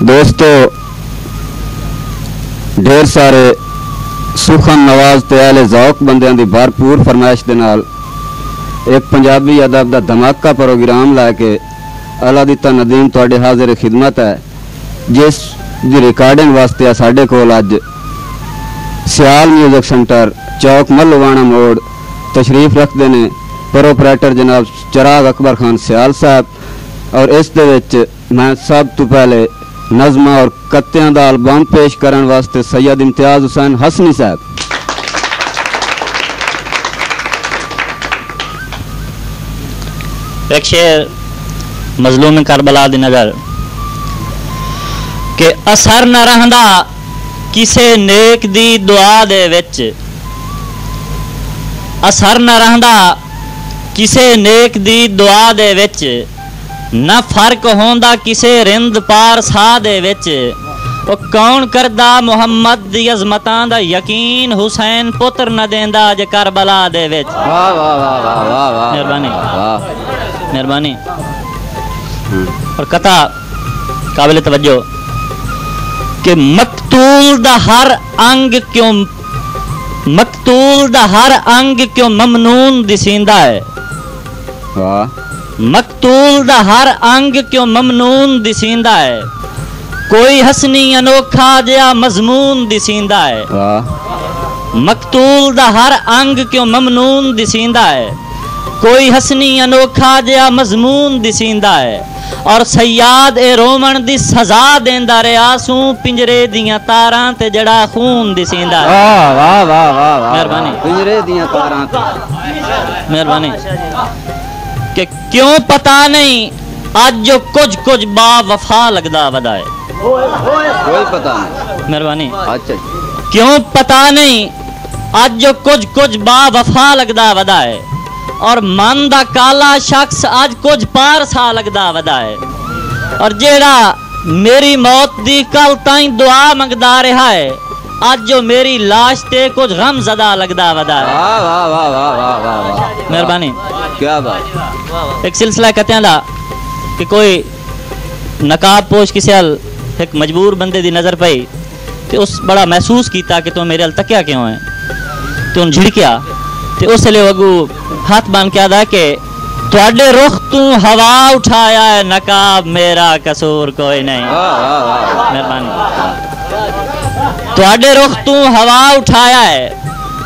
دوستو، ڈھیر سارے سخن نواز تے اہل ذوق بندیاں دی بھرپور فرمائش دے نال ایک پنجابی ادب دا دھماکہ پروگرام لا کے اللہ دیتا ندیم تواڈے حاضر خدمت ہے، جس دی ریکارڈنگ واسطے ساڈے کول اج سیال میوزک سینٹر چوک ملوانا موڑ تشریف رکھتے ہیں پروپرائٹر جناب چراغ اکبر خان سیال صاحب، اور اس دے وچ میں سب تو پہلے نظم اور کتیاں دا البم پیش کرن واسطے سید امتیاز حسین حسنی صاحب۔ ایک شعر مظلوم کربلا دی نظر کہ اثر نہ رہندا کسے نیک دی دعا دے وچ اثر نہ رہندا کسے نیک دی دعا دے وچ فرق دا ہر انگ کیوں مقتول دا ہر انگ کیوں ممنون دسیندا ہے واہ مقتول دا ہر انگ کیوں ممنون دسیندا ہے؟ کوئی ہسنی انوکھا جیا مضمون دسیندا ہے۔ مقتول دا ہر انگ کیوں ممنون دسیندا ہے۔ کوئی ہسنی انوکھا جیا مضمون دسیندا ہے۔ اور سیاد اے رومن دی سزا دیندا رہیا سوں پنجرے دیاں تاراں تے جڑا خون دسیندا ہے۔ مہربانی۔ پنجرے دیاں تاراں تے۔ مہربانی۔ کہ کیوں پتا نہیں؟ آج جو کچھ کچھ با وفا لگدا ودا ہے۔ مہربانی۔ کیوں پتا نہیں؟ آج جو کچھ کچھ با وفا لگدا ودا ہے۔ اور من دا کالا شخص آج کچھ پار سا لگدا ودا ہے۔ اور جیڑا میری موت دی کل تائیں دعا منگدا رہا ہے آج جو میری لاش تے کچھ غم زدہ لگدا ودا ہے۔ مہربانی۔ کیا بات؟ ایک سلسلہ کتیں دا کہ کوئی نقاب پوش کسی حال ایک مجبور بندے دی نظر پئی تو اس بڑا محسوس کیتا کہ تو میرے حال تکیا کیوں ہے؟ تو ان جھڑکیا تو اس لیے وگو ہاتھ بان کیا دا کہ تواڈے رخ تو ہوا اٹھایا ہے نقاب میرا قصور کوئی نہیں۔ مہربانی۔ تواڈے رخ تو ہوا اٹھایا ہے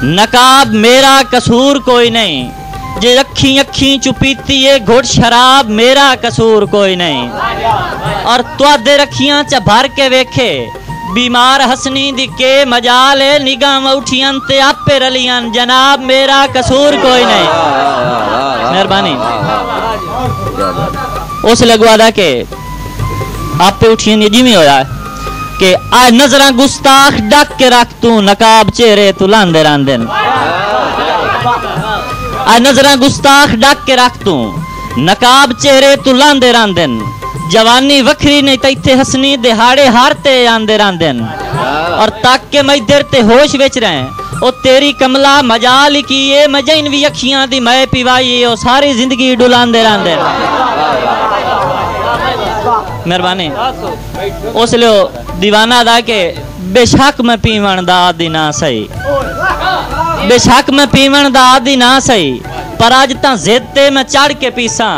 نقاب میرا قصور کوئی نہیں۔ جے اکھیں اکھیں چپیتی پیتی ہے گھڑ شراب میرا قصور کوئی نہیں اور تو دے رکھیاں چا بھار کے ویکھے بیمار حسنی دی کے مجال نگاہ اٹھیاں تے آپ پہ رلیاں جناب میرا قصور کوئی نہیں مہربانی اس لگوا دا کہ آپ پہ اٹھیاں یہ جیمی ہویا ہے کہ آئے نظران گستاخ ڈک کے رکھ تو نکاب چہرے تو لاندے راندے نظراں گستاخ ڈک کے رکھ نقاب چہرے تو لاندے راندن۔ جوانی وکھری نہیں تے ایتھے دہاڑے ہارتے آندے راندن۔ اور تک کے مجدر تے ہوش وچ رہیں او تیری کملا مجال کی اے مجین اکھیاں دی میں پیوائی او ساری زندگی ڈولاندے راندن۔ مہربانی۔ اس لیے دیوانہ دا کہ بے شک میں پیوان دا دینا صحیح۔ بے شک میں پیون دا آدھی نہ سہی پر اج تاں زد میں چڑھ کے پیساں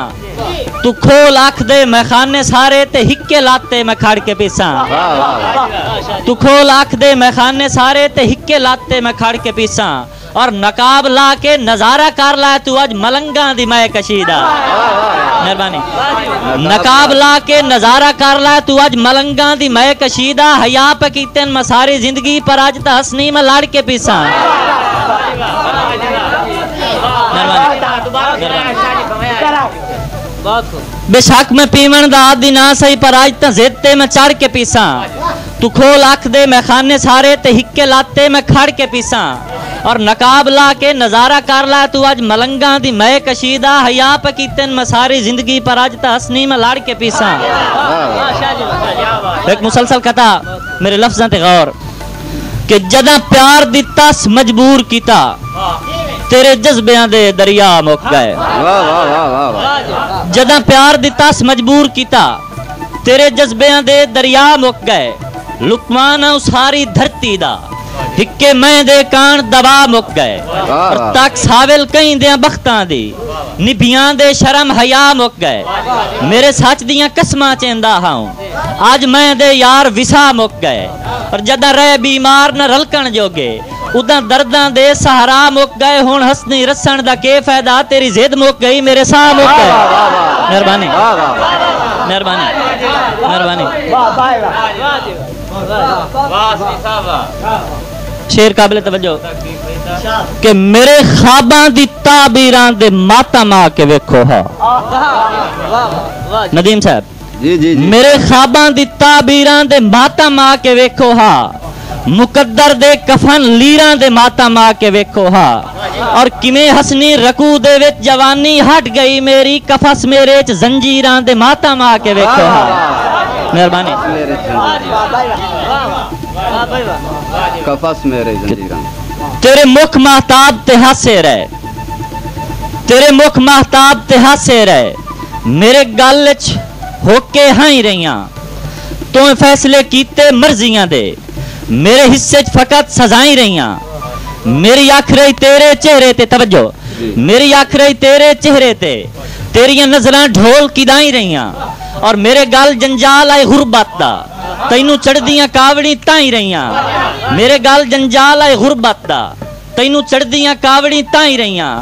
تو کھول آکھ دے میں خانے سارے تے ہکے لاتے میں کھڑ کے پیساں تو کھول آکھ دے میں خانے سارے تے ہکے لاتے میں کھڑ کے پیساں اور نقاب لا کے نظارہ کر لائے تو اج ملنگاں دی میں کشیدہ مہربانی نقاب لا کے نظارہ کر لائے تو اج ملنگاں دی میں کشیدہ حیا پہ کیتن میں ساری زندگی پر اج تا ہسنی میں لڑ کے پیساں ہاں۔ بے شک میں پیمن دا آدھی نا سہی پر آج تا زیتے میں چڑھ کے پیساں۔ تو کھول آکھ دے میں خانے سارے تے ہکے لاتے میں کھڑ کے پیساں۔ اور نکاب لا کے نظارہ کر لائے تو آج ملنگاں دی میں کشیدہ حیاء پا کی کیتن میں ساری زندگی پر آج تا حسنی میں لڑ کے پیساں۔ ایک مسلسل کتا میرے لفظاں تے غور۔ کہ جدہ پیار دیتا مجبور کیتا، تیرے جذبیاں دے دریا مک گئے۔ جدہ پیار دیتا مجبور کیتا، تیرے جذبیاں دے دریا مک گئے۔ لکمان اس ساری دھرتی دا، ہکے میں دے کان دبا مک گئے۔ اور تک ساول کئی دیاں بختاں دی نبیاں دے شرم حیا مک گئے۔ میرے سچ دیاں قسماں چیندا ہاں۔ اج میں دے یار وسا مک گئے اور جدہ رہے بیمار نہ رلکن جوگے ادھا درداں دے سہارا مک گئے ہون ہسنی رسن دا کے فائدہ تیری زید مک گئی میرے ساہ مک گئے مہربانی مہربانی مہربانی شیر قابل توجہ کہ میرے خواباں دی تعبیراں دے ماتم آ کے ویکھو ہاں ندیم صاحب جی،, جی جی میرے خواباں دی تعبیراں دے ماتم آ کے ویکھو ہا۔ مقدر دے کفن لیراں دے ماتم آ کے ویکھو ہا۔ اور کمیں حسنی رکوع دے وچ جوانی ہٹ گئی میری کفس میرے چ زنجیراں دے ماتم آ کے ویکھو ہا۔ مہربانی۔ کفس میرے زنجیراں۔ تیرے مکھ محتاب تے ہاسے رہے تیرے مکھ محتاب تے ہاسے رہے میرے گل چ ہوکے ہاں ہی رہیاں۔ تو فیصلے کیتے مرضیاں دے۔ میرے حصے فقط سزائیں رہیاں۔ میری آکھ رہی تیرے چہرے تے توجہ۔ جی۔ میری آکھ رہی تیرے چہرے تے۔ تیریاں نظران ڈھول کی دائیں رہیاں۔ اور میرے گال جنجال آئے غربات دا۔ تینوں چڑھدیاں کاوڑی تائیں رہیاں۔ میرے گال جنجال آئے غربات دا۔ تینوں چڑھدیاں کاوڑی تائیں رہیاں۔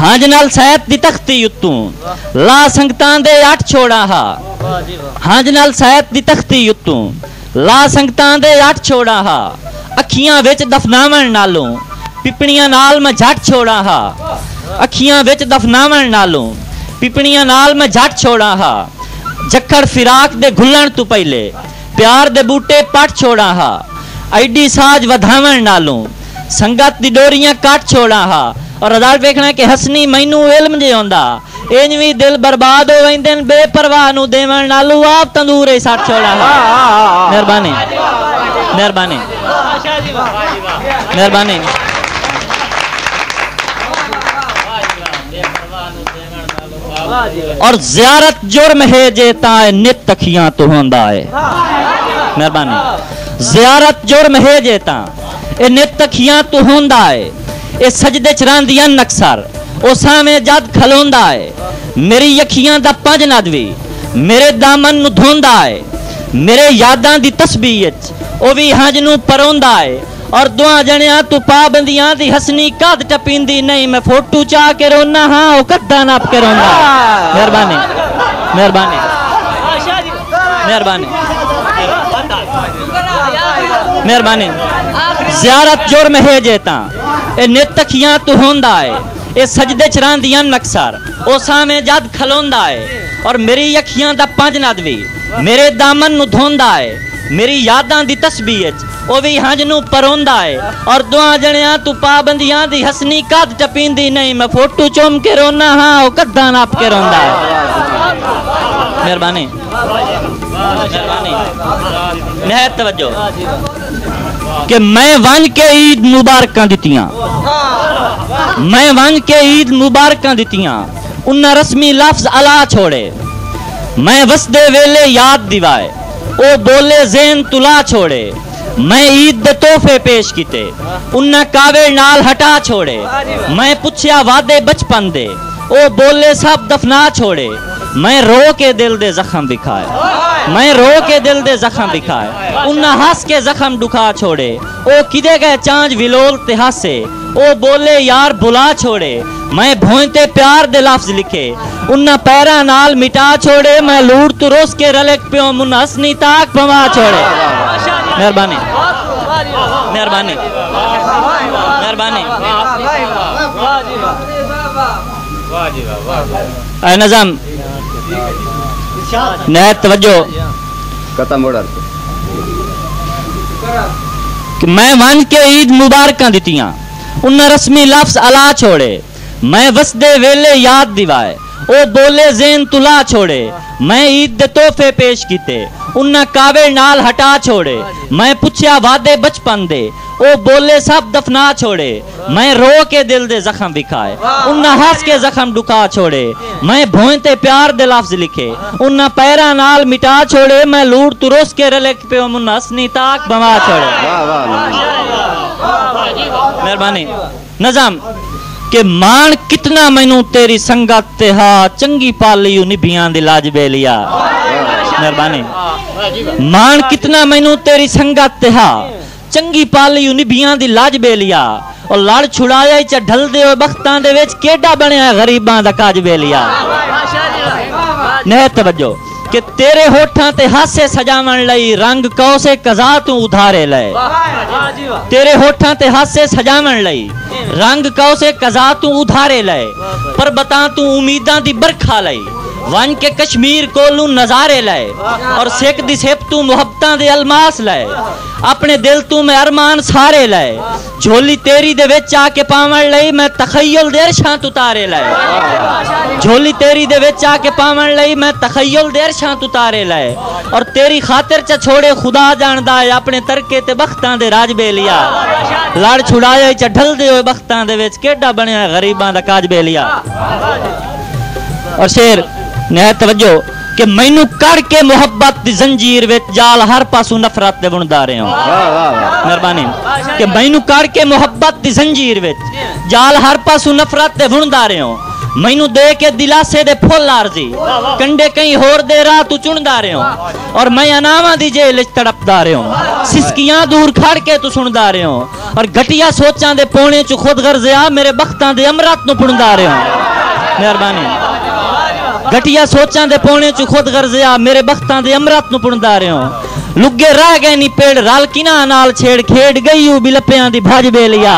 ਹਾਂਜ ਨਾਲ ਸਹਿਤ ਦੀ ਤਖਤੀ ਉਤੋਂ। ਲਾ ਸੰਗਤਾਂ ਦੇ ਅੱਠ ਛੋੜਾ ਹਾ। ਹਾਂਜ ਨਾਲ ਸਹਿਤ ਦੀ ਤਖਤੀ ਉਤੋਂ। ਲਾ ਸੰਗਤਾਂ ਦੇ ਅੱਠ ਛੋੜਾ ਹਾ। ਅੱਖੀਆਂ ਵਿੱਚ ਦਫਨਾਵਣ ਨਾਲੋਂ। ਪਿਪਣੀਆਂ ਨਾਲ ਮੈਂ ਝੱਟ ਛੋੜਾ ਹਾ। ਅੱਖੀਆਂ ਵਿੱਚ ਦਫਨਾਵਣ ਨਾਲੋਂ। ਪਿਪਣੀਆਂ ਨਾਲ ਮੈਂ ਝੱਟ ਛੋੜਾ ਹਾ। ਜੱਖੜ ਫਿਰਾਕ ਦੇ ਘੁੱਲਣ ਤੋਂ ਪਹਿਲੇ। ਪਿਆਰ ਦੇ ਬੂਟੇ ਪੱਟ ਛੋੜਾ ਹਾ। ਐਡੀ ਸਾਜ ਵਧਾਵਣ ਨਾਲੋਂ। ਸੰਗਤ ਦੀ ਡੋਰੀਆਂ ਕੱਟ ਛੋੜਾ ਹਾ। اور رضال ویکھنا کہ ہسنی مینو علم جی ہوندا۔ انج وی دل برباد ہو ویندے بے پرواہ نو دیون نالو آپ تندور ہی سٹ چھوڑا۔ ہے مہربانی مہربانی مہربانی۔ اور زیارت جرم ہے جے تائے نت تکھیاں تو ہوندا ہے۔ مہربانی، زیارت جرم ہے جے تاں اے نت تکھیاں تو ہوندا ہے۔ ਇਹ ਸਜਦੇ ਚ ਰਹਿੰਦੀਆਂ ਨਕਸਰ। ਉਹ ਸਾਵੇਂ ਜਦ ਖਲੋਂਦਾ ਏ, ਮੇਰੀ ਅੱਖੀਆਂ ਦਾ ਪੰਜ ਨਦਵੀ ਮੇਰੇ ਦਾਮਨ ਨੂੰ ਧੋਂਦਾ ਏ, ਮੇਰੇ ਯਾਦਾਂ ਦੀ ਤਸਬੀਹ ਵਿੱਚ ਉਹ ਵੀ ਹੰਝ ਨੂੰ ਪਰੋਂਦਾ ਏ, ਔਰ ਦੁਆ ਜਣਿਆ ਤੂੰ ਪਾਬੰਦੀਆਂ ਦੀ ਹਸਨੀ ਕਦ ਟਪਿੰਦੀ, ਨਹੀਂ ਮੈਂ ਫੋਟੋ ਚਾ ਕੇ ਰੋਣਾ ਹਾਂ, ਉਹ ਕੱਦਾਂ ਨਾਪ ਕੇ ਰੋਣਾ ਮਿਹਰਬਾਨੀ ਮਿਹਰਬਾਨੀ ਮਿਹਰਬਾਨੀ। زیارت جرم ہے جیتا اے نیتکیاں تو ہوندا ہے۔ اے سجدے چراندیاں نکسر او سامے جاد کھلوندا ہے۔ اور میری اکھیاں دا پانچ نادوی۔ میرے دامن نو دھوندا ہے۔ میری یاداں دی تسبیح او وی ہنج نو پروندا ہے۔ اور دعا جنیاں تو پابندیاں دی ہسنی کاد چپیندی نہیں۔ میں فوٹو چوم کے رونا ہاں او کدان آپ کے روندا ہے۔ مہربانی۔ مہربانی۔ نہایت توجہ۔ کہ میں ونج کے عید مبارکاں دتیاں۔ میں ونج کے عید مبارکاں دتیاں۔ انہا رسمی لفظ علا چھوڑے۔ میں وسدے ویلے یاد دیوائے۔ او بولے زین تلا چھوڑے۔ میں عید دے توفے پیش کیتے۔ انہا کاوے نال ہٹا چھوڑے۔ میں پچھیا وعدے بچپن دے۔ او بولے سب دفنا چھوڑے۔ میں رو کے دل دے زخم بکھائے میں رو کے دل دے زخم بکھائے انہا ہس کے زخم ڈکھا چھوڑے۔ او کدے گئے چانج ویلول تے ہسے او بولے یار بلا چھوڑے۔ میں بھوئنتے پیار دے لفظ لکھے انہا پیرا نال مٹا چھوڑے۔ میں لور تو روس کے رلک پیوں منہ ہسنی تاک پما چھوڑے۔ مہربانی مہربانی مہربانی۔ اے نظام نیت توجہ. قتم اڑا کہ میں ون کے عید مبارکاں دتیاں. ان رسمی لفظ الا چھوڑے. میں وسدے ویلے یاد دیوائے. او بولے زین تلا چھوڑے. میں عید دے توفے پیش کیتے. انہاں کاوے نال ہٹا چھوڑے. میں پچھیا وعدے بچپن دے. او بولے سب دفنا چھوڑے۔ میں رو کے دل دے زخم بکھائے انہاں ہنس کے زخم ڈکا چھوڑے۔ میں بھونتے پیار دے لفظ لکھے۔ انہاں پیرا نال مٹا چھوڑے۔ میں لوٹ ترس کے رلک پہ منہ اسنی تاک بما چھوڑے۔ مہربانی۔ نظام، کہ مان کتنا مینوں تیری سنگت تے ہا۔ چنگی پالی نبھیاں دی لاج بے لیا۔ مہربانی۔ مان کتنا مینوں تیری سنگت تے ہا۔ چنگی پالی انہی بیاں دی لاج بے لیا اور لڑ چھڑایا چا ڈھل دے ہوئے بختان دے ویچ کیڈا آئے غریباں دا کاج بے لیا نہیں توجہ کہ تیرے ہوتھاں تے ہاسے سجاون لئی رنگ کاؤ سے کزا تو ادھارے لیے تیرے ہوتھاں تے ہاسے سجاون لئی رنگ کاؤ سے کزا تو ادھارے لیے پر بتا تو امیدان دی برکھا لئی ون کے کشمیر کولوں نظارے لیے اور سیک دی سیپ تو محبتان دے الماس لیے اپنے دل تو میں ارمان سارے لائے۔ جھولی تیری دے وچ آ کے پاون لئی میں تخیل دیر شاں تارے لائے۔ جھولی تیری دے وچ آ کے پاون لئی میں تخیل دیر شاں تارے لائے۔ اور تیری خاطر چا چھوڑے خدا جاندا ہے، اپنے ترکے تے بختاں دے راج بے لیا لڑ چھڑایا چا ڈھل دے ہوئے بختاں دے وچ، کیڈا بنیا غریباں دا کاج بے لیا اور شیر، نہایت توجہ۔ کہ مینوں کڑ کے محبت دی زنجیر وچ جال ہر پاسوں نفرت دے بندا رہے ہوں مہربانی۔ کہ مینوں کڑ کے محبت دی زنجیر وچ جال ہر پاسوں نفرت دے بندا رہے ہوں مینوں دے کے دلاسے دے پھول آرزی۔ کنڈے کہیں ہور دے راہ تو چندا رہے ہوں اور میں اناواں دی جیل وچ تڑپدا رہے ہوں سسکیاں دور کھڑ کے تو سندا رہے ہوں اور گھٹیا سوچاں دے پونے چ خود غرضیا میرے بختاں دے امرت نو پندا رہے ہوں مہربانی۔ گھٹیا سوچاں دے پونے چو خود غرضیا میرے بختاں دے امرات نو پڑھدا رہے ہوں۔ لگے رہ گئے نی پیڑ رال کنا نال چھیڑ کھیڑ گئی او بلپیاں دی بھاج بیلیا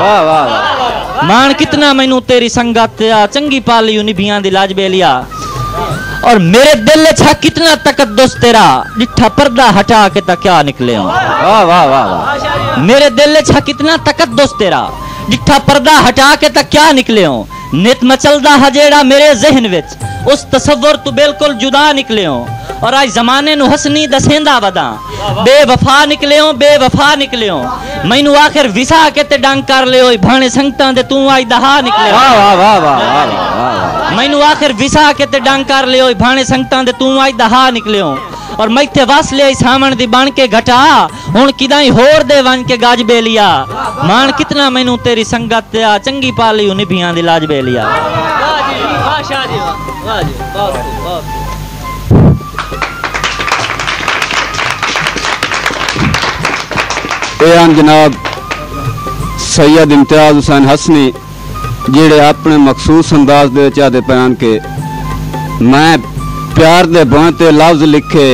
واہ مان کتنا مینوں تیری سنگت چنگی پالیو نبھیاں دی لاج بیلیا اور میرے دل چھا کتنا تقدس تیرا ڈٹھا پردہ ہٹا کے تا کیا نکلے ہوں۔ میرے دل چھا کتنا تقدس تیرا ڈٹھا پردہ ہٹا کے تا کیا نکلے ہوں۔ ਨਿਤ ਮਚਲਦਾ ਹੈ ਜਿਹੜਾ ਮੇਰੇ ਜ਼ਿਹਨ ਵਿੱਚ। ਉਸ ਤਸੱਵਰ ਤੋਂ ਬਿਲਕੁਲ ਜੁਦਾ ਨਿਕਲਿਓ। ਔਰ ਅੱਜ ਜ਼ਮਾਨੇ ਨੂੰ ਹਸਨੀ ਦਸੇਂਦਾ ਵਦਾ ਬੇਵਫਾ ਨਿਕਲਿਓ ਬੇਵਫਾ ਨਿਕਲਿਓ। ਮੈਨੂੰ ਆਖਿਰ ਵਿਸਾ ਕਿਤੇ ਡੰਗ ਕਰ ਲਿਓ ਭਾਣੇ ਸੰਗਤਾਂ ਦੇ ਤੂੰ ਅੱਜ ਦਹਾ ਨਿਕਲਿਆ ਵਾਹ ਵਾਹ ਵਾਹ ਵਾਹ ਮੈਨੂੰ ਆਖਿਰ ਵਿਸਾ ਕਿਤੇ ਡੰਗ ਕਰ ਲਿਓ ਭਾਣੇ ਸੰਗਤਾਂ ਦੇ ਤੂੰ ਅੱਜ ਦਹਾ ਨਿਕਲਿਓ। اور مکتے واسلے اس ہامن دی بان کے گھٹا۔ ہن کدائی ہور دے ون کے گاج بے لیا۔ مان کتنا مینوں تیری سنگت آ چنگی پالی ہن بھیاں دی لاج بے لیا۔ ایران جناب، سید امتیاز حسین حسنی، جیڑے اپنے مخصوص انداز دے چاہتے بیان کے، میں پیار دے بانتے لفظ لکھے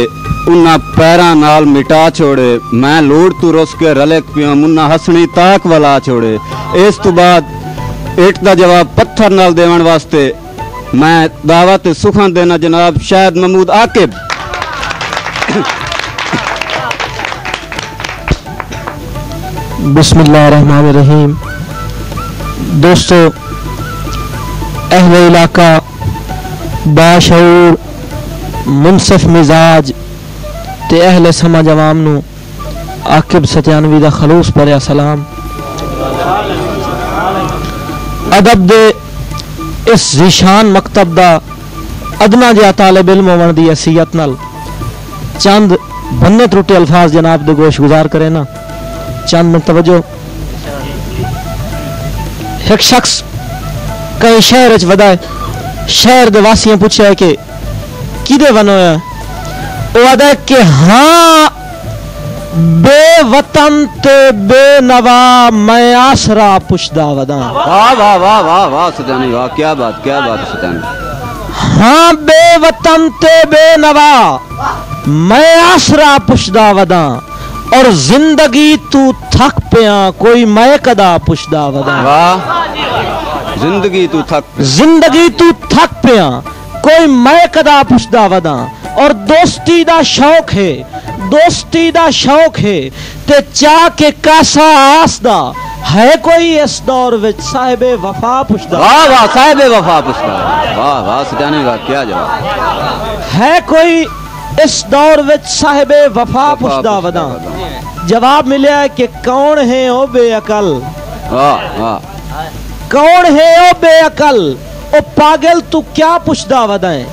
انہاں پیراں نال مٹا چھوڑے میں لوڑ تو رس کے رلک پیوں منہ ہسنی تاک والا چھوڑے اس تو بعد اٹ دا جواب پتھر نال دیون واسطے میں دعوت سخن دینا جناب شاہد محمود عاقب بسم اللہ الرحمن الرحیم دوستو اہل علاقہ باشعور منصف مزاج تے اہل سما جوام نو عاقب ستیانوی دا خلوص پڑیا سلام۔ ادب دے اس زیشان مکتب دا ادنا جا طالب علم ہون دی حیثیت نال چند بننے ٹوٹے الفاظ جناب دے گوش گزار کرے نا۔ چند من توجہ۔ ایک شخص کہیں شہر ودا ہے، شہر دے واسیاں پوچھا ہے کہ کدے بنویا او آدھا کہ ہاں بے وطن تے بے نوا میں آسرا پشدا ودا۔ واہ واہ واہ واہ واہ سجانی واہ کیا بات کیا بات سجانی ہاں بے وطن تے بے نوا میں آسرا پشدا ودا۔ اور زندگی تو تھک پیا کوئی میں کدا پشدا ودا۔ واہ زندگی تو تھک۔ زندگی تو تھک پیا کوئی میں کدا پوچھدا ودا؟ اور دوستی دا شوق ہے دوستی دا شوق ہے تے چاہ کے کاسا آس دا ہے کوئی اس دور وچ صاحب وفا پوچھدا؟ واہ واہ صاحب وفا پوچھدا۔ واہ واہ سجانے کا کیا جواب۔ ہے کوئی اس دور وچ صاحب وفا پوچھدا ودا۔ جواب ملیا ہے کہ کون ہے او بے عقل؟ واہ واہ۔ کون ہے او بے عقل؟ او پاگل تو کیا پوچھدا ودا ہے؟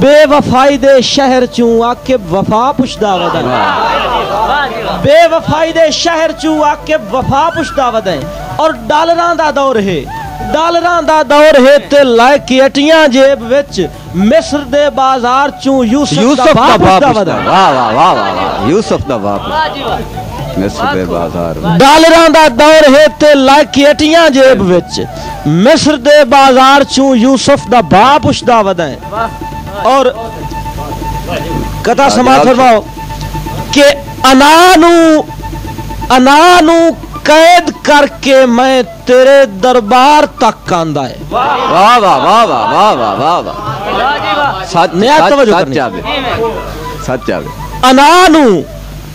بے وفائی دے شہر چوں آکے وفا پوچھدا ودا ہے۔ بے وفائی دے شہر چوں آکے وفا پوچھدا ودا ہے۔ اور ڈالراں دا دور ہے۔ ڈالراں دا دور ہے تے لائے اٹیاں جیب وچ۔ مصر دے بازار چوں یوسف, دا باپ پوچھدا ودا ہے۔ واہ واہ واہ واہ واہ یوسف دا باپ مصر دے بازار ڈالراں دا دور ہے تے لائے اٹیاں جیب وچ مصر دے بازار چوں یوسف دا باپ پوچھدا ودا ہے اور کتا سما فرماؤ کہ انانو انانو قید کر کے میں تیرے دربار تک آندا ہے واہ واہ واہ واہ واہ واہ واہ واہ سچ نیا سچ- توجہ سچ کرنی۔ آوے سچ آوے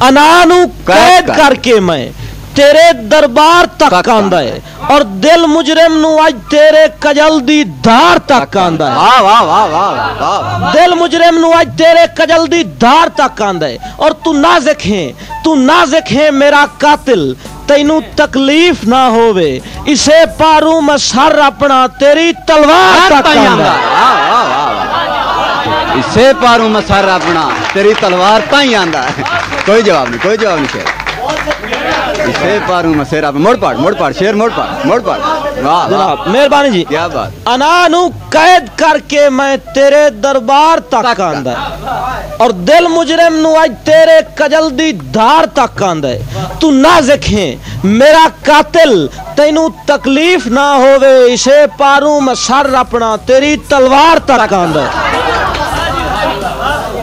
ਅਨਾ ਨੂੰ ਕੈਦ ਕਰਕੇ ਮੈਂ ਤੇਰੇ ਦਰਬਾਰ ਤੱਕ ਆਂਦਾ ਹੈ। ਔਰ ਦਿਲ ਮੁਜਰਮ ਨੂੰ ਅੱਜ ਤੇਰੇ ਕਜਲ ਦੀ ਧਾਰ ਤੱਕ ਆਂਦਾ ਹੈ। ਵਾਹ ਵਾਹ ਵਾਹ ਵਾਹ ਵਾਹ ਦਿਲ ਮੁਜਰਮ ਨੂੰ ਅੱਜ ਤੇਰੇ ਕਜਲ ਦੀ ਧਾਰ ਤੱਕ ਆਂਦਾ ਹੈ ਔਰ ਤੂੰ ਨਾਜ਼ਕ ਹੈ। ਤੂੰ ਨਾਜ਼ਕ ਹੈ ਮੇਰਾ ਕਾਤਿਲ। ਤੈਨੂੰ ਤਕਲੀਫ ਨਾ ਹੋਵੇ। ਇਸੇ ਪਾਰੂ ਮੈਂ ਸਰ ਆਪਣਾ ਤੇਰੀ ਤਲਵਾਰ ਤੱਕ ਆਂਦਾ ਵਾਹ ਵਾਹ ਇਸੇ ਪਾਰੋਂ ਮਸਾ ਆਪਣਾ ਤੇਰੀ ਤਲਵਾਰ ਤਾਂ ਹੀ ਆਂਦਾ। ਕੋਈ ਜਵਾਬ ਨਹੀਂ ਕੋਈ ਜਵਾਬ ਨਹੀਂ ਸ਼ੇਰ। ਇਸੇ ਪਾਰੋਂ ਮਸੇ ਰੱਬ ਮੋੜ ਪਾੜ ਮੋੜ ਪਾੜ ਸ਼ੇਰ ਮੋੜ ਪਾੜ ਮੋੜ ਪਾੜ ਵਾਹ ਜਨਾਬ ਮਿਹਰਬਾਨੀ ਜੀ। ਕੀ ਬਾਤ। ਅਨਾ ਨੂੰ ਕੈਦ ਕਰਕੇ ਮੈਂ ਤੇਰੇ ਦਰਬਾਰ ਤੱਕ ਆਂਦਾ ਔਰ ਦਿਲ ਮੁਜਰਮ ਨੂੰ ਅੱਜ ਤੇਰੇ ਕਜਲ ਦੀ ਧਾਰ ਤੱਕ ਆਂਦਾ ਤੂੰ ਨਾ ਹੈ। ਮੇਰਾ ਕਾਤਲ ਤੈਨੂੰ ਤਕਲੀਫ ਨਾ ਹੋਵੇ। ਇਸੇ ਪਾਰੂ ਮਸਰ ਆਪਣਾ ਤੇਰੀ ਤਲਵਾਰ ਤੱਕ ਆਂਦਾ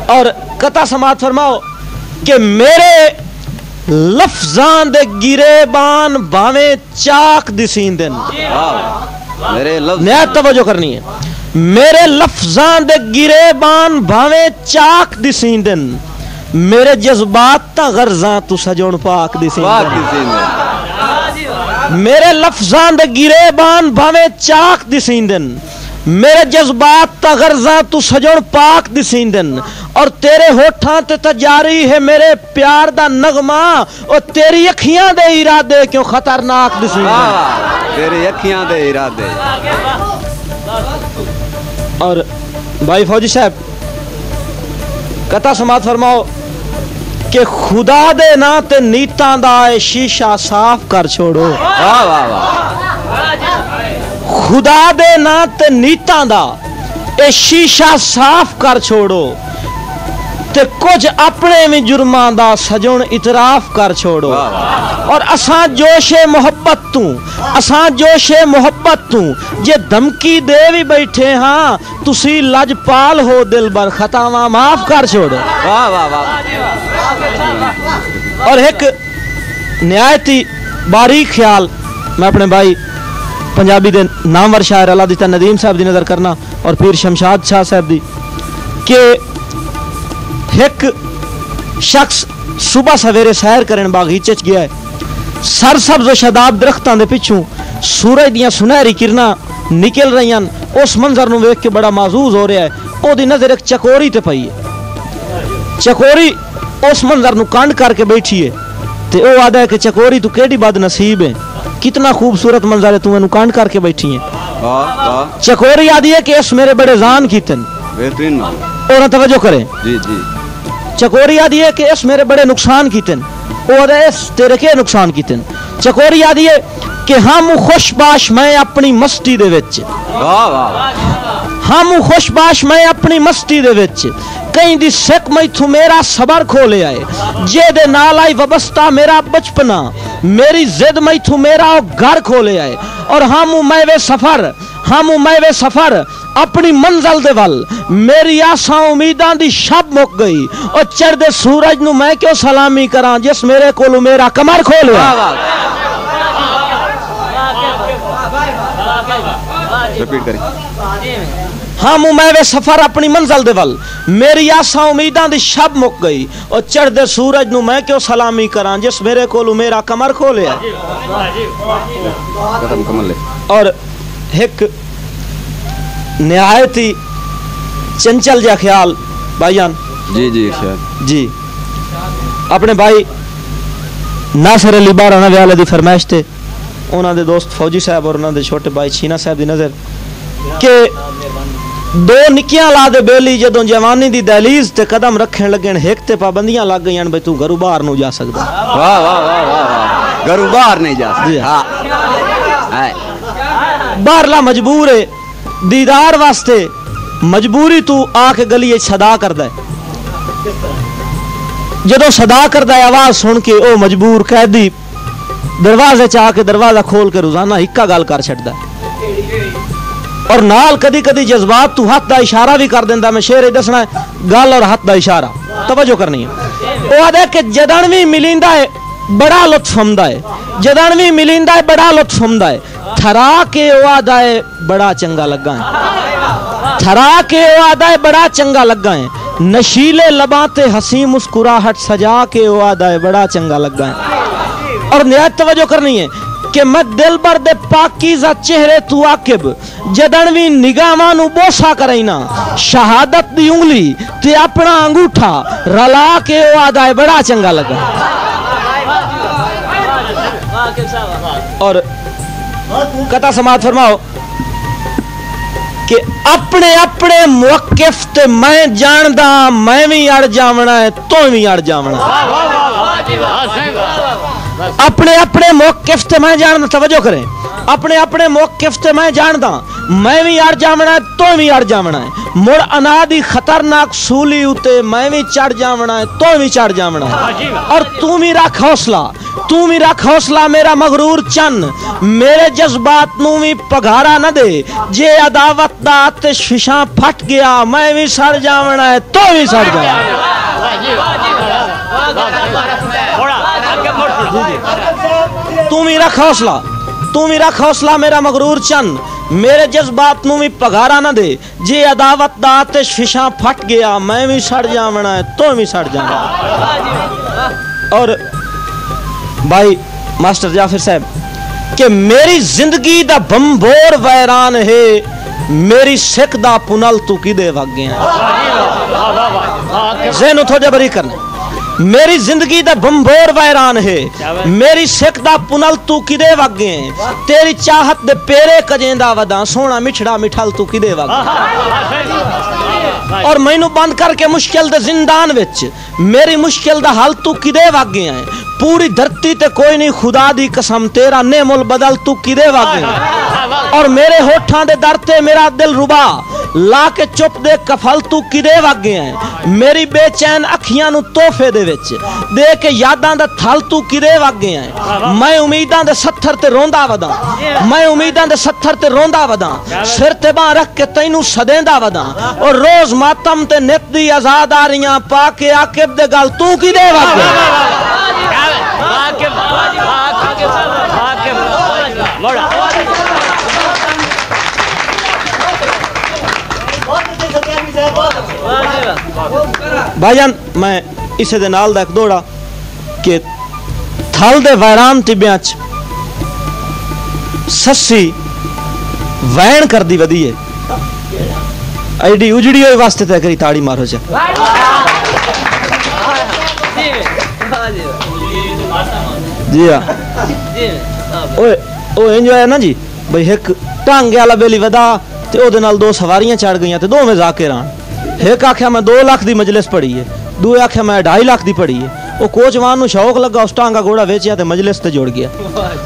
اور قطع سماعت فرماؤ کہ میرے لفظان دے گرے بان باویں چاک دسین دن۔ میرے لفظ توجہ کرنی ہے۔ میرے لفظان دے گرے بان بھاویں چاک دی سیندن میرے جذبات تا غرزاں تو سجون پاک کسی نے میرے لفظان دے گرے بان بھاویں چاک دی سیندن میرے جذبات تا غرزاں تو سجون پاک دی سیندن اور تیرے ہوٹھاں تے تجاری ہے میرے پیار دا نغمہ۔ اور تیری اکھیاں دے ارادے کیوں خطرناک دی واہ سیندن واہ تیرے اکھیاں دے ارادے۔ اور بھائی فوجی صاحب کتا سماعت فرماؤ کہ خدا دے نا تے نیتاں دا شیشہ صاف کر چھوڑو۔ واہ واہ واہ۔ ਖੁਦਾ ਦੇ ਨਾਂ ਤੇ ਨੀਤਾਂ ਦਾ ਇਹ ਸ਼ੀਸ਼ਾ ਸਾਫ਼ ਕਰ ਛੋੜੋ ਤੇ ਕੁਝ ਆਪਣੇ ਵੀ ਜੁਰਮਾਂ ਦਾ ਸਜਣ ਇਤਰਾਫ ਕਰ ਛੋੜੋ। ਔਰ ਅਸਾਂ ਜੋਸ਼ੇ ਮੁਹੱਬਤ ਤੂੰ ਅਸਾਂ ਜੋਸ਼ੇ ਮੁਹੱਬਤ ਤੂੰ ਜੇ ਧਮਕੀ ਦੇ ਵੀ ਬੈਠੇ ਹਾਂ ਤੁਸੀਂ ਲਜਪਾਲ ਹੋ ਦਿਲਬਰ ਖਤਾਵਾਂ ਮਾਫ ਕਰ ਛੋੜੋ। ਵਾਹ ਵਾਹ ਵਾਹ। ਔਰ ਇੱਕ ਨਿਆਇਤੀ ਬਾਰੀ ਖਿਆਲ ਮੈਂ ਆਪਣੇ ਭਾਈ پنجابی دے نامور شاعر اللہ دیتا ندیم صاحب دی نظر کرنا اور پیر شمشاد شاہ صاحب دی کہ ایک شخص صبح سویرے سیر کرن باغیچے چ گیا ہے۔ سر سبز و شداب درختاں دے پچھوں سورج دیاں سنہری کرنا نکل رہی ہیں اس منظر نو ویکھ کے بڑا محظوظ ہو رہا ہے۔ او دی نظر ایک چکوری تے پئی ہے۔ چکوری اس منظر نو کانڈ کر کے بیٹھی ہے۔ تے او آدھا ہے کہ چکوری تو کیڑی بد نصیب ہے۔ کتنا خوبصورت منظر ہے تمہیں نکان کر کے بیٹھی ہیں۔ چکور یاد یہ کیس میرے بڑے زان کی تن۔ بہترین اور توجہ کریں۔ جی جی۔ چکور یاد یہ کیس میرے بڑے نقصان کی تن۔ اور اس تیرے کے نقصان کی تن۔ چکور یاد یہ کہ ہم خوش باش میں اپنی مستی دے وچ۔ واہ واہ۔ ہم خوش باش میں اپنی مستی دے وچ۔ کہیں دی سک میں تھو میرا صبر کھولے آئے۔ جے دے نال آئی وبستہ میرا بچپنا۔ میری زد میں تھو میرا گھر کھولے آئے۔ اور ہم میں وے سفر۔ ہم میں وے سفر۔ اپنی منزل دے ول میری آساں امیداں دی شب مک گئی۔ اور چڑھ دے سورج نو میں کیوں سلامی کراں جس میرے کولو میرا کمر کھولے واہ آئے واہ رپیٹ کریں۔ ہاں میں وے سفر اپنی منزل دے ول۔ میری آساں امیداں دی شب مک گئی۔ اور چڑھ دے سورج نو میں کیوں سلامی کراں جس میرے کولو میرا کمر کھولیا اور ایک نہایت ہی چنچل جا خیال بھائی جان جی جی ارشاد جی۔ اپنے بھائی ناصر علی بارانا ویالے دی فرمائش تے انہاں دے دوست فوجی صاحب اور انہاں دے چھوٹے بھائی چھینا صاحب دی نظر کہ دو نکیاں لا دے بیلی جدوں جوانی دی دہلیز تے قدم رکھن لگن ایک تے پابندیاں لگ گئیاں بھئی تو گھروں باہر نو جا سکدا۔ واہ واہ واہ واہ واہ گھروں باہر نہیں جا جی۔ سکتے ہاں۔ باہرلا مجبور ہے دیدار واسطے مجبوری تو آ کے گلی وچ صدا کردا ہے۔ جدوں صدا کردا ہے آواز سن کے او مجبور قیدی دروازے چ آ کے دروازہ کھول کے روزانہ ہکا گل کر چھڑدا ہے۔ اور نال کدی کدی جذبات تو ہاتھ دا اشارہ بھی کر دیندا میں شعر ہی دسنا ہے، گل اور ہاتھ دا اشارہ۔ توجہ کرنی ہے۔ او آدھے کہ جدن بھی ملیندا ہے، بڑا لطف ہوندا ہے۔ جدن بھی ملیندا ہے، بڑا لطف ہوندا ہے۔ تھرا کے او آدھا ہے، بڑا چنگا لگا ہے۔ تھرا کے او آدھا ہے، بڑا چنگا لگا ہے۔ نشیلے لباں تے ہنسی مسکراہٹ، سجا کے او آدھا ہے، بڑا چنگا لگا ہے۔ اور نہایت توجہ کرنی ہے۔ کہ میں دل بر دے پاکیزہ چہرے تو آکب جدن بھی نگاہاں نو بوسا کرینا شہادت دی انگلی تے اپنا انگوٹھا رلا کے او آدھا بڑا چنگا لگا۔ اور قطع سماعت فرماؤ کہ اپنے اپنے موقف تے میں جاندا، میں بھی اڑ جاونا ہے، تو بھی اڑ جاونا ہے۔ اپنے اپنے موقف تے میں جاندا توجہ کریں اپنے اپنے موقف تے میں جاندا میں بھی اڑ جاونا ہے تو بھی اڑ جاونا ہے مڑ انادی خطرناک سولی اتے میں بھی چڑھ جاونا ہے تو بھی چڑھ جاونا ہے اور تو بھی رکھ حوصلہ تو بھی رکھ حوصلہ میرا مغرور چن میرے جذبات نو بھی پگھارا نہ دے جے عداوت دا آتش فشاں پھٹ گیا میں بھی سڑ جاونا ہے تو بھی سڑ جاونا تو رکھ حوصلہ تو رکھ حوصلہ میرا مغرور چن میرے جذبات نو بھی پگھارا نہ دے۔ جے عداوت دا آتش فشاں پھٹ گیا میں بھی سڑ جاونا ہے تو بھی سڑ جاونا اور بھائی ماسٹر جعفر صاحب کہ میری زندگی دا بمبور ویران ہے میری سکھ دا پنل تو کی دے وگ گیا؟ ذہن تھوڑا بری کرنا میری زندگی دا بمبور ویران ہے میری سکھ دا پنل تو کی دے وگ گئے تیری چاہت دے پیرے کجیندا ودا سونا مٹھڑا مٹھل تو کی دے وگ اور مینو بند کر کے مشکل دے زندان وچ میری مشکل دا حل تو کدے وگ گیا ہے پوری دھرتی تے کوئی نہیں خدا دی قسم تیرا نعم البدل تو کدے وگ گیا ہے اور میرے ہوٹھاں دے در تے میرا دل ربا لا کے چپ دے کفل تو کدے وگ گیا ہے میری بے چین اکھیاں نو تحفے دے وچ دے کے یاداں دا تھل تو کدے وگ گیا ہے میں امیداں دے ستھر تے روندا ودا میں امیداں دے ستھر تے روندا ودا سر تے باں رکھ کے تینوں سدیندا ودا اور روز ماتم تے نت دی آزاداریاں پا کے بھائی جان، میں اسے دے نال دا ایک دوڑا کہ تھل دے ویران ٹبیاں چ سسی وین کر دی ودی ہے۔ ایڈی اجڑی ہوئی واسطے تے کری تاڑی مارو چا جی ہاں۔ اوے او انج ہے نا جی؟ بھئی ایک ٹانگے والا بیلی ودا تے او دے نال دو سواریاں چڑھ گئیاں تے دو میں ذاکر آن ایک آکھیا میں دو لاکھ دی مجلس پڑھی ہے دو آکھیا میں ڈھائی لاکھ دی پڑھی ہے او کوچ وان نو شوق لگا اس ٹانگا گھوڑا ویچیا تے مجلس تے جوڑ گیا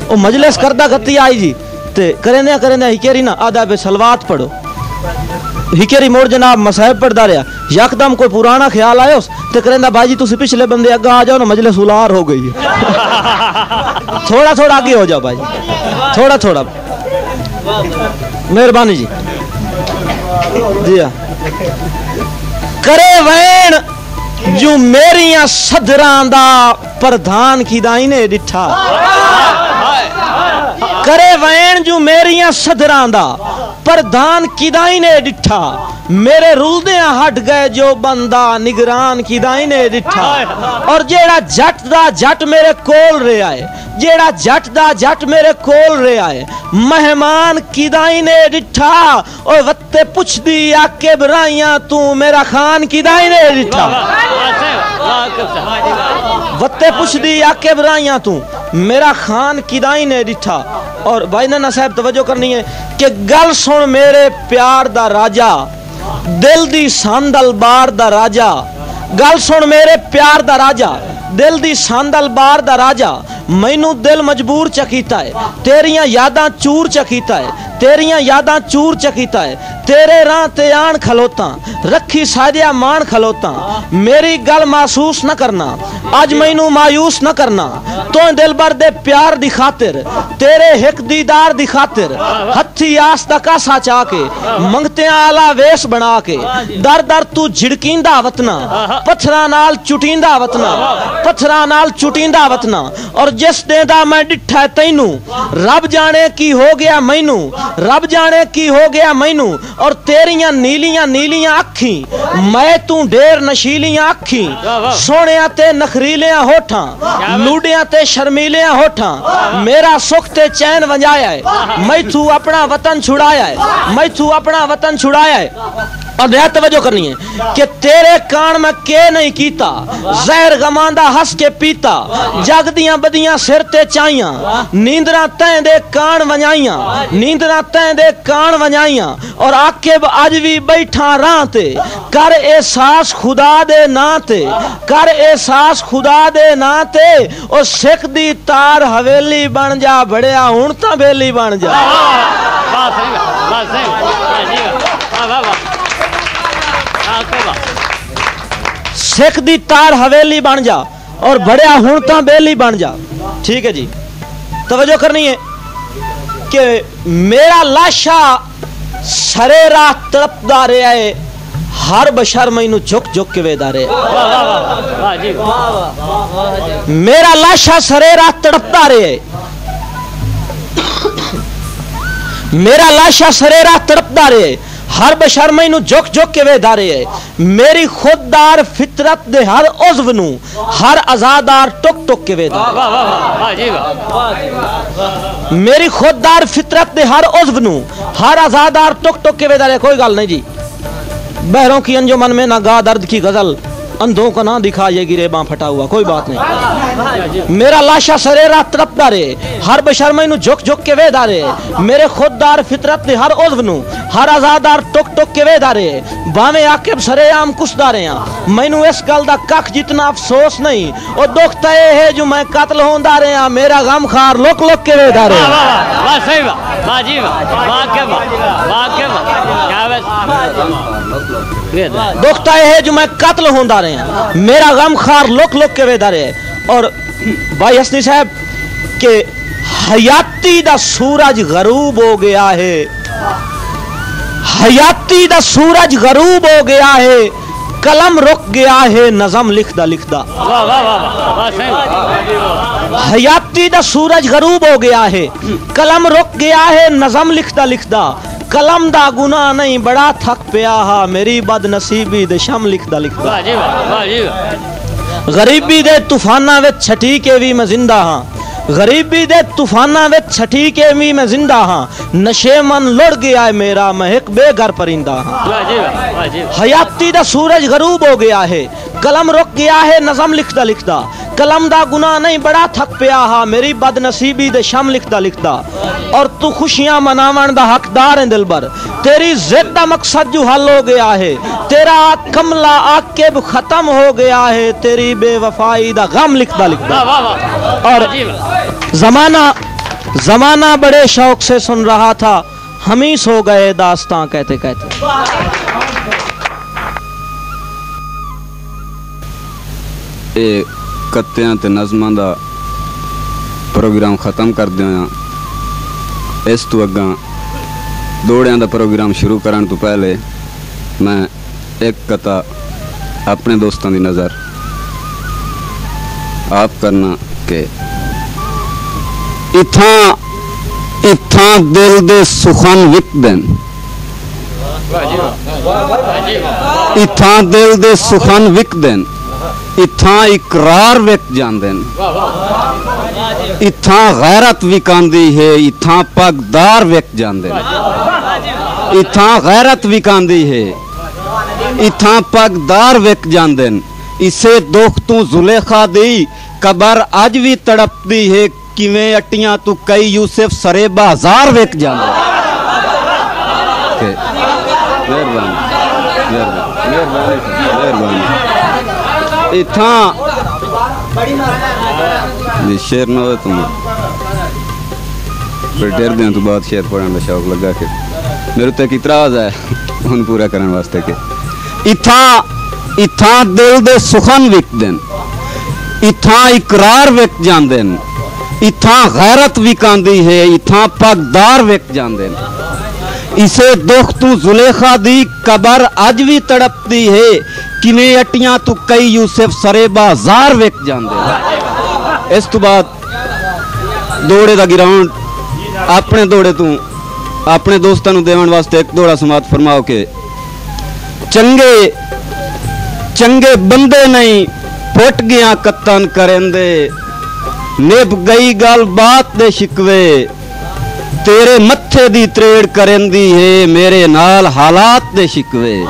او مجلس کردا گتی آئی جی تے کرندیا کرندیا ہکیری نا آدھا بے سلوات پڑھو ہکیری موڑ جناب مصاحب پڑھدا رہیا یکدم کوئی پرانا خیال آیا اس تے کرندا بھائی جی تسی پچھلے بندے اگا آ جاؤ نا مجلس الار ہو گئی ہے تھوڑا تھوڑا آگے ہو جاؤ بھائی تھوڑا کرے وین جو میریاں صدران دا پردھان کی دائی نے ڈٹھا۔ کرے وین جو میریاں صدران دا پردھان کی نے ڈٹھا میرے رلدیاں ہٹ گئے جو بندہ نگران کی دائنے ڈٹھا اور جیڑا جٹ دا جٹ میرے کول رے آئے جیڑا جٹ دا جٹ میرے کول رے آئے مہمان کی دائنے ڈٹھا اور وتے پچھ دی آکے برائیاں تو میرا خان کی دائنے ڈٹھا وتے پوچھ دی آکے برائیاں تو میرا خان کدائی نے ڈٹھا۔ اور بھائی نانا صاحب، توجہ کرنی ہے کہ گل سن میرے پیار دا راجا، دل دی ساندل بار دا راجا۔ گل سن میرے پیار دا راجا، دل دی ساندل بار دا راجا۔ مینو دل مجبور چکیتا ہے، تیریاں یاداں چور چکیتا ہے۔ تیریاں یاداں چور چکیتا ہے تیرے راہ تے آن کھلوتا رکھی سادیا مان کھلوتا میری گل محسوس نہ کرنا اج مینو مایوس نہ کرنا تو دل بر دے پیار دی خاطر تیرے ہک دیدار دی خاطر ہتھی آس دا کاسا چا کے منگتیاں آلا ویس بنا کے در در تو جھڑکیندہ وطنا پتھرا نال چٹیندہ وطنا پتھرا نال چٹیندہ وطنا اور جس دے دا میں ڈٹھا تینو رب جانے کی ہو گیا مینو رب جانے کی ہو گیا مینو اور تیریاں نیلیاں نیلیاں اکھیں۔ میں تو ڈیر نشیلیاں اکھیں۔ سونیاں تے نخریلیاں ہوٹھاں۔ لوڈیاں تے شرمیلیاں ہوٹھاں۔ میرا سکھ تے چین ونجایا ہے۔ میں تو اپنا وطن چھڑایا ہے۔ میں تو اپنا وطن چھڑایا ہے۔ اور نہایت توجہ کرنی ہے کہ تیرے کان میں کے نہیں کیتا زہر غماندہ ہس کے پیتا جگ دیاں بدیاں سر تے چائیاں نیندراں تین دے کان ونجائیاں نیندراں تین دے کان ونجائیاں اور آکب اج بھی بیٹھا راں تے کر احساس خدا دے نا تے کر احساس خدا دے نا تے او سکھ دی تار حویلی بن جا بڑیا ہن تاں بیلی بن جا واہ سکھ دی تار حویلی بن جا اور بڑیا ہن تاں بیلی بن جا ٹھیک ہے جی توجہ کرنی ہے کہ میرا لاشا سرے راہ تڑپ دا رہا ہے ہر بشر مینو جھک جھک کے ویدا رہا جی ہے میرا لاشا سرے راہ تڑپ دا رہا ہے میرا لاشا سرے راہ تڑپ دا رہا ہے ہر بشر مینو جھک جھک کے ویدا رہا ہے میری خوددار فطرت دے ہر عضو نو ہر ازادار ٹک ٹک کے ویدا میری خوددار فطرت دے ہر عضو نو ہر ازادار ٹک ٹک کے ویدا رہے کوئی گل نہیں جی بہروں کی انجمن میں نہ گا درد کی غزل اندھوں کو نہ دکھا یہ گرے باں پھٹا ہوا، کوئی بات نہیں۔ میرا لاشا سرے راہ تڑپ دارے ہر بشر مینو جھک جھک کے وے دارے میرے خوددار فطرت دے ہر عضو نو، ہر آزادار ٹک ٹک کے وے دارے باویں عاقب سرے عام کس دارے ہیں مینو اس گل دا کک جتنا افسوس نہیں، او دکھ تے ہے جو میں قتل ہون دارے ہیں میرا غم خار لوک لوک کے وے دارے واہ صحیح واہ واہ جی واہ واہ کے واہ واہ کے واہ، کیا ویس دکھتا ہے جو میں قتل ہوندا رہے ہیں۔ میرا غم خار لوک لوک کے ویدا رہے اور بھائی حسنی صاحب کہ حیاتی دا سورج غروب ہو گیا ہے۔ حیاتی دا سورج غروب ہو گیا ہے۔ قلم رک گیا ہے نظم لکھدا لکھدا۔ واہ واہ واہ واہ صحیح حیاتی دا سورج غروب ہو گیا ہے۔ قلم رک گیا ہے نظم لکھدا لکھدا۔ قلم دا گناہ نہیں بڑا تھک پیا ہا۔ میری بد نصیبی دے شم لکھدا لکھدا۔ واہ جی جی غریبی دے طوفاناں وچ چھٹی کے بھی میں زندہ ہاں۔ غریبی دے طوفاناں وچ چھٹی کے بھی میں زندہ ہاں۔ نشے من لڑ گیا ہے میرا میں ایک بے گھر پرندہ ہاں۔ واہ جی جی حیاتی دا سورج غروب ہو گیا ہے۔ قلم رک گیا ہے نظم لکھدا لکھدا۔ قلم دا گناہ نہیں بڑا تھک پیا ہا۔ میری بد نصیبی دے شم لکھدا لکھدا اور تو خوشیاں مناون دا حقدار ہے دلبر۔ تیری ضد دا مقصد جو حل ہو گیا ہے۔ تیرا کملا عاقب ختم ہو گیا ہے۔ تیری بے وفائی دا غم لکھدا لکھدا اور زمانہ زمانہ بڑے شوق سے سن رہا تھا۔ ہم ہی سو گئے داستان کہتے کہتے۔ ਇਹ ਕੱਤਿਆਂ ਤੇ ਨਜ਼ਮਾਂ ਦਾ ਪ੍ਰੋਗਰਾਮ ਖਤਮ ਕਰਦੇ ਹਾਂ ਇਸ ਤੋਂ ਅੱਗਾ ਦੋੜਿਆਂ ਦਾ ਪ੍ਰੋਗਰਾਮ ਸ਼ੁਰੂ ਕਰਨ ਤੋਂ ਪਹਿਲੇ ਮੈਂ ਇੱਕ ਕਤਾ ਆਪਣੇ ਦੋਸਤਾਂ ਦੀ ਨਜ਼ਰ ਆਪ ਕਰਨਾ ਕਿ ਇਥਾਂ ਇਥਾਂ ਦਿਲ ਦੇ ਸੁਖਨ ਵਿਕਦਨ ਇਥਾਂ ਦਿਲ ਦੇ ਸੁਖਨ ਵਿਕਦੇ اتھاں اقرار وک جاندے اتھاں غیرت وکاندی ہے اتھاں پگدار وک جاندے اتھاں غیرت وکاندی ہے اتھاں پگدار وک جاندے اسے دوختوں تو دی قبر اج بھی تڑپدی ہے کیویں اٹیاں تو کئی یوسف سرے بازار وک جاندے ہیں مہربانی مہربانی مہربانی اتھاں۔ جی، شیر نہ ہوئے تم پھر ٹیر دیاں تو بہت شیر پڑھنے کا شوق لگا کے۔ میرے تک اعتراض ہے ان پورا کرن واسطے کے اتھاں اتھاں دل دے سخن وک دین اتھاں اقرار وک جان دین اتھاں غیرت وکاندی ہے، اتھاں پاکدار وک جان دین اسے دکھ زلیخہ دی قبر اج بھی تڑپتی ہے ਕਿਵੇਂ ਅਟੀਆਂ ਤੂੰ ਕਈ ਯੂਸਫ ਸਰੇ ਬਾਜ਼ਾਰ ਵਿਕ ਜਾਂਦੇ ਇਸ ਤੋਂ ਬਾਅਦ ਦੋੜੇ ਦਾ ਗਰਾਊਂਡ ਆਪਣੇ ਦੋੜੇ ਤੋਂ ਆਪਣੇ ਦੋਸਤਾਂ ਨੂੰ ਦੇਵਣ ਵਾਸਤੇ ਇੱਕ ਦੋੜਾ ਸਮਾਤ ਫਰਮਾਓ ਕਿ ਚੰਗੇ ਚੰਗੇ ਬੰਦੇ ਨਹੀਂ ਫੁੱਟ ਗਿਆ ਕਤਨ ਕਰਨਦੇ ਨਿਭ ਗਈ ਗੱਲ ਬਾਤ ਦੇ ਸ਼ਿਕਵੇ, ਤੇਰੇ ਮੱਥੇ ਦੀ ਤਰੇੜ ਕਰਨ ਦੀ ਏ, ਮੇਰੇ ਨਾਲ ਹਾਲਾਤ ਦੇ ਸ਼ਿਕਵੇ।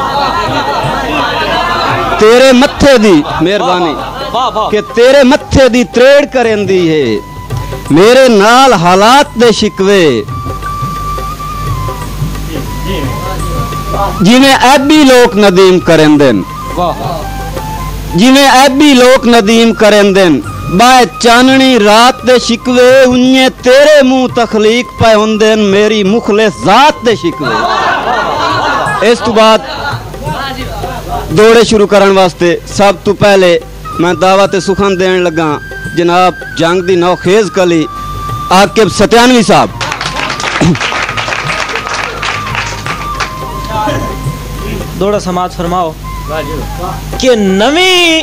تیرے متھے دی مہربانی کہ تیرے متھے دی تریڑ کرن دی ہے۔ میرے نال حالات دے شکوے۔ جویں ایبی لوک ندیم کرن دین جویں ایبی لوک ندیم کرن دین بائے چاننی رات دے شکوے انہیں تیرے منہ تخلیق پہ ہندین میری مخلص ذات دے شکوے۔ اس تو بعد دوڑے شروع کرن واسطے سب تو پہلے میں دعوت سخن دین لگا۔ جناب جنگ دی نو خیز کلی آکب ستیانوی صاحب۔ دوڑا سماعت فرماؤ کہ نویں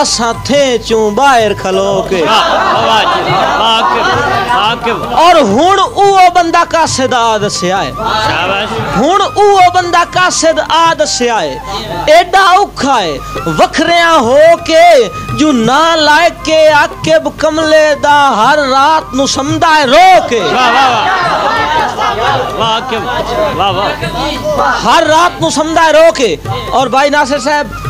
اساں تھے چوں باہر کھلو کے اور ہون اوہ بندہ کا صد آدھ سے آئے ہون اوہ بندہ کا صد آدھ سے آئے ایڈا اوکھا ہے وکھریاں ہو کے جو نا لائے کے عقب کملے دا ہر رات نو سمدا رو کے ہر رات نو سمدا رو کے اور بھائی ناصر صاحب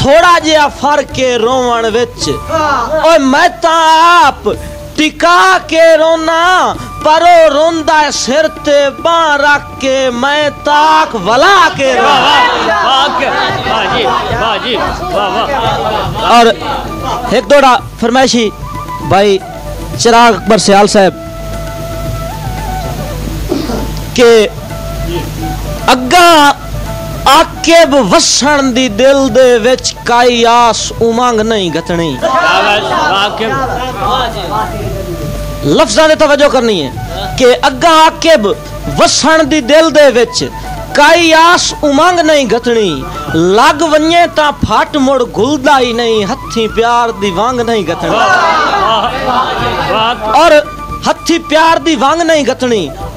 تھوڑا جیا فرق کے رون وچ میں تا آپ ٹکا کے رونا پرو روندا سر تے باں رکھ کے میں تاک ولا کے اور ایک دوڑا فرمائشی بھائی چراغ اکبر سیال صاحب کہ اگا آکب وسن دی دل دے وچ کائی آس امنگ نہیں گتنی۔ لفظاں دے توجہ کرنی ہے کہ اگا آکب وسن دی دل دے وچ کائی آس امنگ نہیں گتنی۔ لگ ونجے تا پھٹ مڑ گلدا ہی نہیں، ہتھی پیار دی وانگ نہیں گتنی۔ اور ہتھی پیار دی وانگ نہیں گتنی۔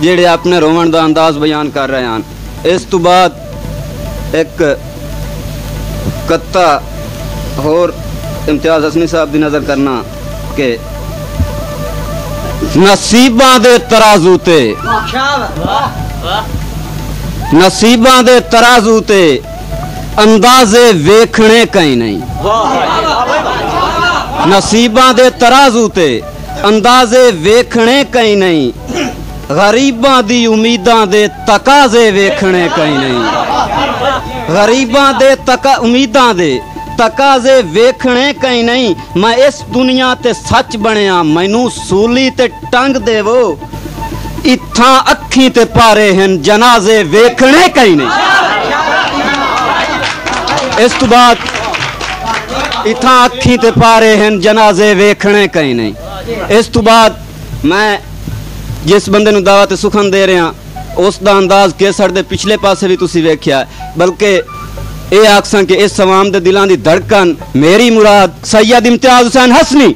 ਜਿਹੜੇ ਆਪਣੇ ਰੋਵਣ ਦਾ ਅੰਦਾਜ਼ ਬਿਆਨ ਕਰ ਰਹੇ ਹਨ ਇਸ ਤੋਂ ਬਾਅਦ ਇੱਕ ਕੱਤਾ ਹੋਰ ਇਮਤਿਆਜ਼ ਹਸਨੀ ਸਾਹਿਬ ਦੀ ਨਜ਼ਰ ਕਰਨਾ ਕਿ ਨਸੀਬਾਂ ਦੇ ਤਰਾਜ਼ੂ ਤੇ ਨਸੀਬਾਂ ਦੇ ਤਰਾਜ਼ੂ ਤੇ ਅੰਦਾਜ਼ੇ ਵੇਖਣੇ ਕਈ ਨਹੀਂ ਨਸੀਬਾਂ ਦੇ ਤਰਾਜ਼ੂ ਤੇ ਅੰਦਾਜ਼ੇ ਵੇਖਣੇ ਕਈ ਨਹੀਂ ਗਰੀਬਾਂ ਦੀ ਉਮੀਦਾਂ ਦੇ ਤਕਾਜ਼ੇ ਵੇਖਣੇ ਕਈ ਨਹੀਂ। ਗਰੀਬਾਂ ਦੇ ਤਕਾ, ਉਮੀਦਾਂ ਦੇ ਤਕਾਜ਼ੇ ਵੇਖਣੇ ਕਈ ਨਹੀਂ। ਮੈਂ ਇਸ ਦੁਨੀਆ ਤੇ ਸੱਚ ਬਣਿਆ, ਮੈਨੂੰ ਸੂਲੀ ਤੇ ਟੰਗ ਦੇਵੋ। ਇੱਥਾਂ ਅੱਖੀ ਤੇ ਪਾਰੇ ਹਨ, ਜਨਾਜ਼ੇ ਵੇਖਣੇ ਕਈ ਨਹੀਂ। ਇਸ ਤੋਂ ਬਾਅਦ ਇਥਾਂ ਅੱਖੀ ਤੇ ਪਾਰੇ ਹਨ, ਜਨਾਜ਼ੇ ਵੇਖਣੇ ਕਈ ਨਹੀਂ। ਇਸ ਤੋਂ ਬਾਅਦ ਮੈਂ ਜਿਸ ਬੰਦੇ ਨੂੰ ਦਾਵਤ ਸੁਖਨ ਦੇ ਰਹੇ ਹਾਂ, ਉਸ ਦਾ ਅੰਦਾਜ਼ ਕੇਸਰ ਦੇ ਪਿਛਲੇ ਪਾਸੇ ਵੀ ਤੁਸੀਂ ਵੇਖਿਆ ਬਲਕਿ ਇਹ ਆਖਸਾਂ ਕਿ ਇਸ ਸਵਾਮ ਦੇ ਦਿਲਾਂ ਦੀ ਧੜਕਣ ਮੇਰੀ ਮੁਰਾਦ ਸੈਦ ਇਮਤਿਆਜ਼ ਹੁਸੈਨ ਹਸਨੀ।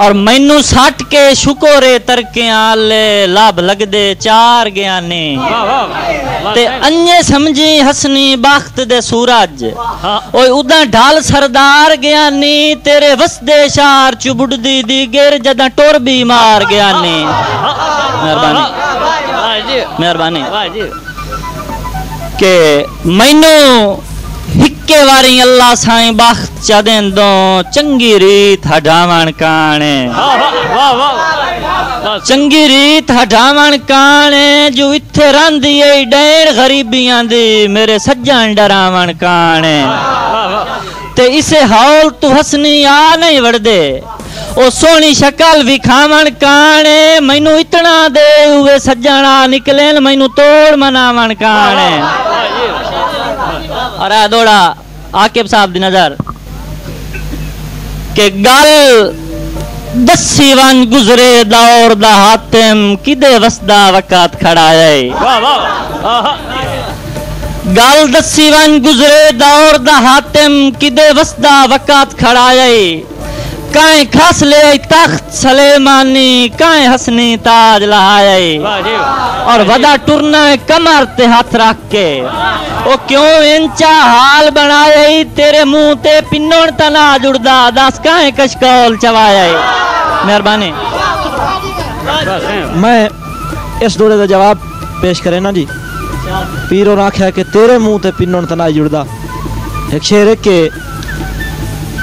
ਔਰ ਮੈਨੂੰ ਸੱਟ ਕੇ ਸ਼ੁਕਰੇ ਤਰਕਿਆਂ ਲੈ ਲਾਭ ਲਗਦੇ ਚਾਰ ਗਿਆਨੇ। ਤੇ ਅੰਨੇ ਸਮਝੀ ਹਸਨੀ ਬਖਤ ਦੇ ਸੂਰਜ। ਓਏ ਉਦਾਂ ਢਾਲ ਸਰਦਾਰ ਗਿਆਨੀ ਤੇਰੇ ਵਸਦੇ ਸ਼ਾਰ ਚੁਬੜਦੀ ਦੀ ਗਿਰ ਜਦਾਂ ਟੋਰ ਮਾਰ ਗਿਆਨੀ। ਮਿਹਰਬਾਨੀ। ਮਿਹਰਬਾਨੀ। ਕਿ ਮੈਨੂੰ کے واری اللہ سائیں بخت چا دین دو چنگی ریت ہڈاوان کانے چنگی ریت ہڈاوان کانے جو اتھے ران دیئے ڈیر غریبیاں دی میرے سجان ڈراوان کانے تے اسے ہول تو حسنی آ نہیں وڑدے او سونی شکل وکھاون کانے مینوں اتنا دے ہوئے سجانا نکلین مینوں توڑ مناون کانے اور دوڑا آکیب صاحب دی نظر کہ گل دسی ون گزرے دور دا حاتم کدے وسدا وقت کھڑا ہے؟ گل دسی ون گزرے دور دا حاتم کدے وسدا وقت کھڑا ہے؟ کائیں کھس لے تخت سلیمانی کائیں ہسنی تاج لہائے اور ودا ٹرنا کمر تے ہاتھ رکھ کے۔ او کیوں انچا حال بنائے تیرے منہ تے پنون تنا جڑدا، دس کائیں کشکول چوایا مہربانی۔ میں اس دورے دا جواب پیش کرے نا جی۔ پیرو نے آخیا کہ تیرے منہ تے پنون تنا جڑدا۔ ایک شعر کہ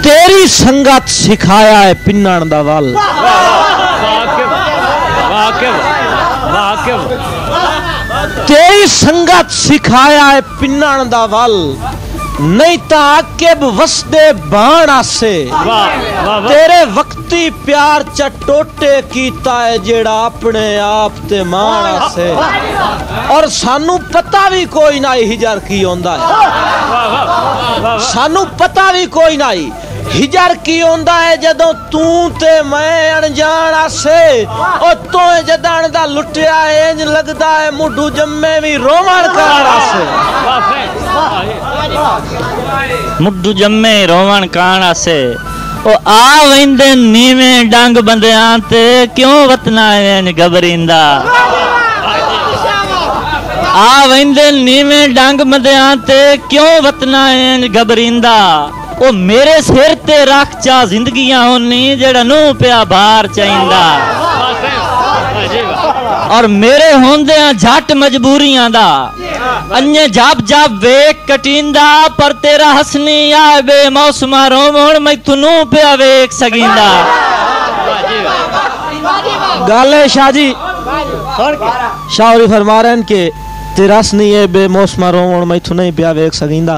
تیری سنگت سکھایا ہے پنن دا وال۔ تیری سنگت سکھایا ہے پنن دا وال۔ نہیں تاکب وسدے بان آسے۔ تیرے وقتی پیار چا ٹوٹے کیتا ہے جیڑا اپنے آپ تے مان آسے۔ اور سانو پتہ بھی کوئی نائی ہجر کی ہوندہ ہے۔ سانو پتہ بھی کوئی نائی۔ ہجر کی ہوندا ہے جدوں توں تے میں انجان آسے، او تو جدان دا لٹیا انج لگدا ہے مڈو جمے وی رومن کار آسے۔ مڈو جمے رومن کان آسے۔ او آ ویندے نیویں ڈنگ بندیاں تے کیوں وطنا وین گبریندا؟ آ ویندے نیویں ڈنگ بندیاں تے کیوں وطنا وین گبریندا؟ او میرے سر تے رکھ چا زندگیاں ہونی، جڑا نو پیا بار چاہیندا۔ اور میرے ہوندیاں جھٹ مجبوریاں دا۔ انجے جاب جاب ویک کٹیندا، پر تیرا حسنی یا بے موسما روم میں تنو پیا ویک سگیندا۔ گل ہے شاہ جی شاہ فرما رہے ہیں کہ تیرا حسنی اے بے موسما روم میں تنو نہیں پیا ویک سگیندا۔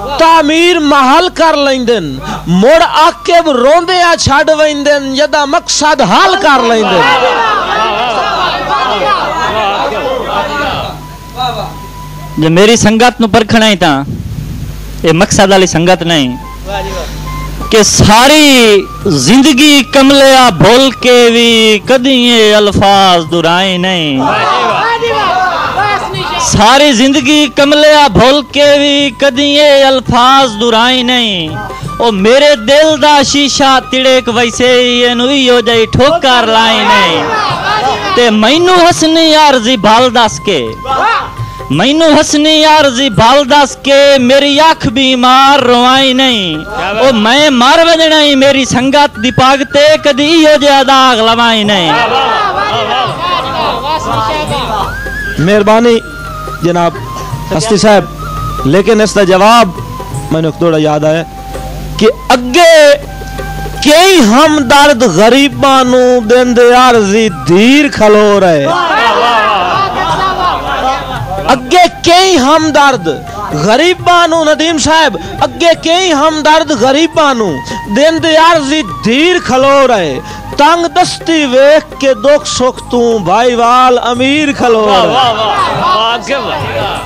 تعمیر محل کر لیندن مڑ آکب روندیا چھڈ ویندن جدا مقصد حل کر لیندن جو میری سنگت نو پرکھنا ہی تا یہ مقصد والی سنگت نہیں کہ ساری زندگی کملیا بھول کے بھی کدی الفاظ درائی نہیں ساری زندگی کملیا بھول کے بھی کدی الفاظ درائی نہیں۔ او میرے دل دا شیشہ تڑیک ویسے ہی ہو جائی ٹھوکر لائی نہیں۔ تے مینو ہسنی عرضی بھال دس کے۔ مینو ہسنی عرضی بھال دس کے میری اکھ بیمار روائی نہیں۔ او میں مار وجنا ہی میری سنگت دی پاگ تے کدی ہو جیا داغ لوائی نہیں۔ مہربانی۔ جناب ہستی صاحب، لیکن اس کا جواب میں تھوڑا یاد آیا کہ اگے کئی ہم غریباں نو دے عرضی دیر کھلو رہے۔ اگے کئی ہم غریباں ندیم صاحب، اگے کئی ہم درد غریباں نو دین دے عرضی دیر کھلو رہے۔ تنگ دستی ویکھ کے دکھ سکھ تو بھائی وال امیر کھلو رہے۔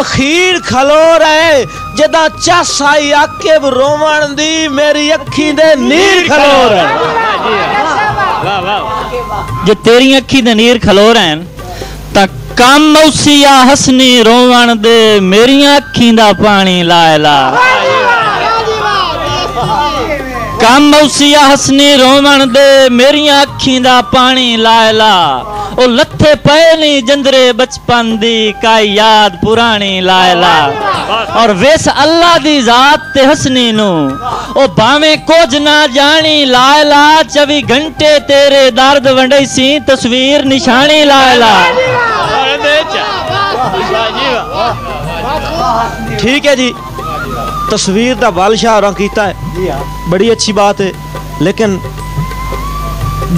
ਅਖੀਰ ਖਲੋ ਰਹਿ। ਜਦਾਂ ਚਸ ਆਈ ਆਕੇਬ ਰੋਵਣ ਦੀ ਮੇਰੀ ਅੱਖੀ ਦੇ ਨੀਰ ਖਲੋ ਰਹਿ। ਵਾਹ ਵਾਹ ਜੇ ਤੇਰੀ ਅੱਖੀ ਦੇ ਨੀਰ ਖਲੋ ਰਹਿਣ ਤਾਂ ਕੰਮ ਉਸੀਆ ਹਸਨੀ ਰੋਵਣ ਦੇ ਮੇਰੀਆਂ ਅੱਖੀ ਦਾ ਪਾਣੀ ਲਾਇਲਾ। ਵਾਹ। کم اوسیا حسنی رومن دے میری اکھیں دا پانی لائے او لتھے پئے جندرے بچپن دی کائی یاد پرانی لائے اور ویس اللہ دی ذات تے حسنی نو او باویں کوج نہ جانی لائے لا چوی گھنٹے تیرے درد ونڈئی سی تصویر نشانی لائے ٹھیک ہے جی تصویر دا بال شاہ ہاں کیتا ہے۔ بڑی اچھی بات ہے۔ لیکن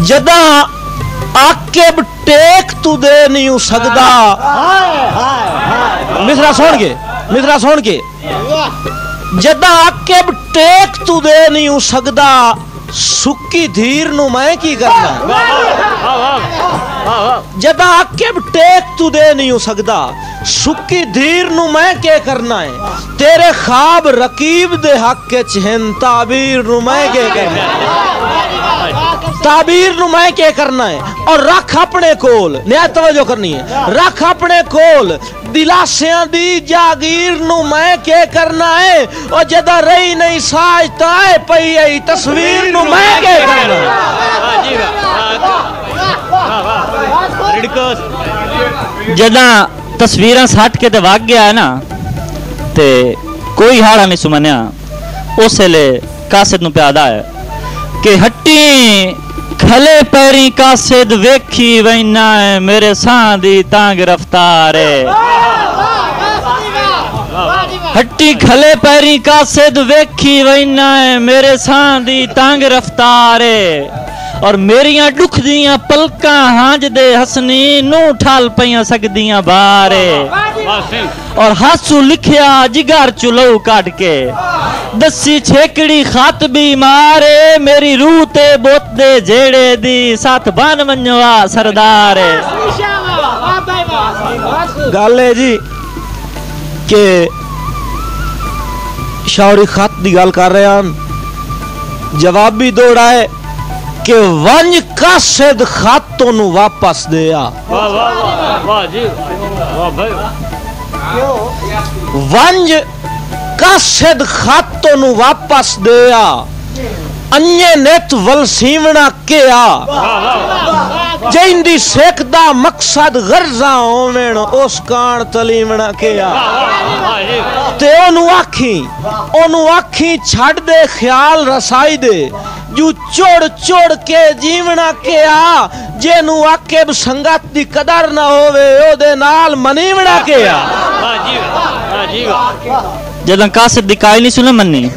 جدہ آکب ٹیک تو دے نہیں ہو مصرہ سون کے مصرہ سون کے۔ جدہ آکب ٹیک تو دے نہیں ہو سکی دھیر نو میں کی کرنا۔ جدا آکب ٹیک تو دے نہیں ہو سکدا سکی دھیر نو میں کے کرنا ہے؟ تیرے خواب رقیب دے حق کے چہن، تعبیر نو میں کے کرنا ہے؟ تعبیر نو میں کے کرنا ہے؟ اور رکھ اپنے کول، نیا توجہ کرنی ہے۔ رکھ اپنے کول، دلاسیاں دی جاگیر نو میں کے کرنا ہے؟ اور جدا رہی نہیں ساجتا ہے، پئی تصویر نو میں کے کرنا ہے۔ جداں تصویراں سٹ کے تے گیا ہے نا تے کوئی ہاڑا نہیں سمنیا اس لے کاسد نو پیادا ہے کہ ہٹی کھلے پیری کاسد ویکھی وینا ہے میرے ساں دی تاں گرفتار ہے ہٹی کھلے پیری کاسد ویکھی وینا ہے میرے ساں دی تاں گرفتار ہے اور میریاں ڈک دیاں پلکاں ہانج دے ہسنی نو ٹھال پیاں سکدیاں بارے۔ اور ہاسو لکھیا جگر چلو کٹ کے۔ دسی چھیکڑی خات بھی مارے، میری روح تے بوت دے جیڑے دی ساتھ بان منجوا گل ہے جی کہ شاوری خط دی گال کر رہے ہیں جواب بھی دوڑا ہے۔ ਕਿ ਵੰਜ ਕਾਸਿਦ ਖਾਤੋਂ ਨੂੰ ਵਾਪਸ ਦੇ ਆ। ਵੰਜ ਕਾਸਿਦ ਖਾਤੋਂ ਨੂੰ ਵਾਪਸ ਦੇ ਆ। ਅੰਨੇ ਨਿਤ ਵਲਸੀਵਣਾ ਕਿਆ ਜੈਂਦੀ ਸਿੱਖ ਦਾ ਮਕਸਦ ਗਰਜ਼ਾ ਹੋਵਣ ਉਸ ਕਾਣ ਤਲੀਵਣਾ ਕਿਆ ਤੇ ਉਹਨੂੰ ਆਖੀ ਉਹਨੂੰ ਆਖੀ ਛੱਡ ਦੇ ਖਿਆਲ ਰਸਾਈ ਦੇ। ਜੂ ਚੋੜ ਚੋੜ ਕੇ ਜੀਵਣਾ ਕਿਆ? ਜਿਹਨੂੰ ਆਕੇ ਸੰਗਤ ਦੀ ਕਦਰ ਨਾ ਹੋਵੇ ਉਹਦੇ ਨਾਲ ਮਨੀਵਣਾ ਕਿਆ? ਜਦੋਂ ਕਾਸਦ ਦੀ ਨਹੀਂ ਸੁਣ ਮੰਨੀ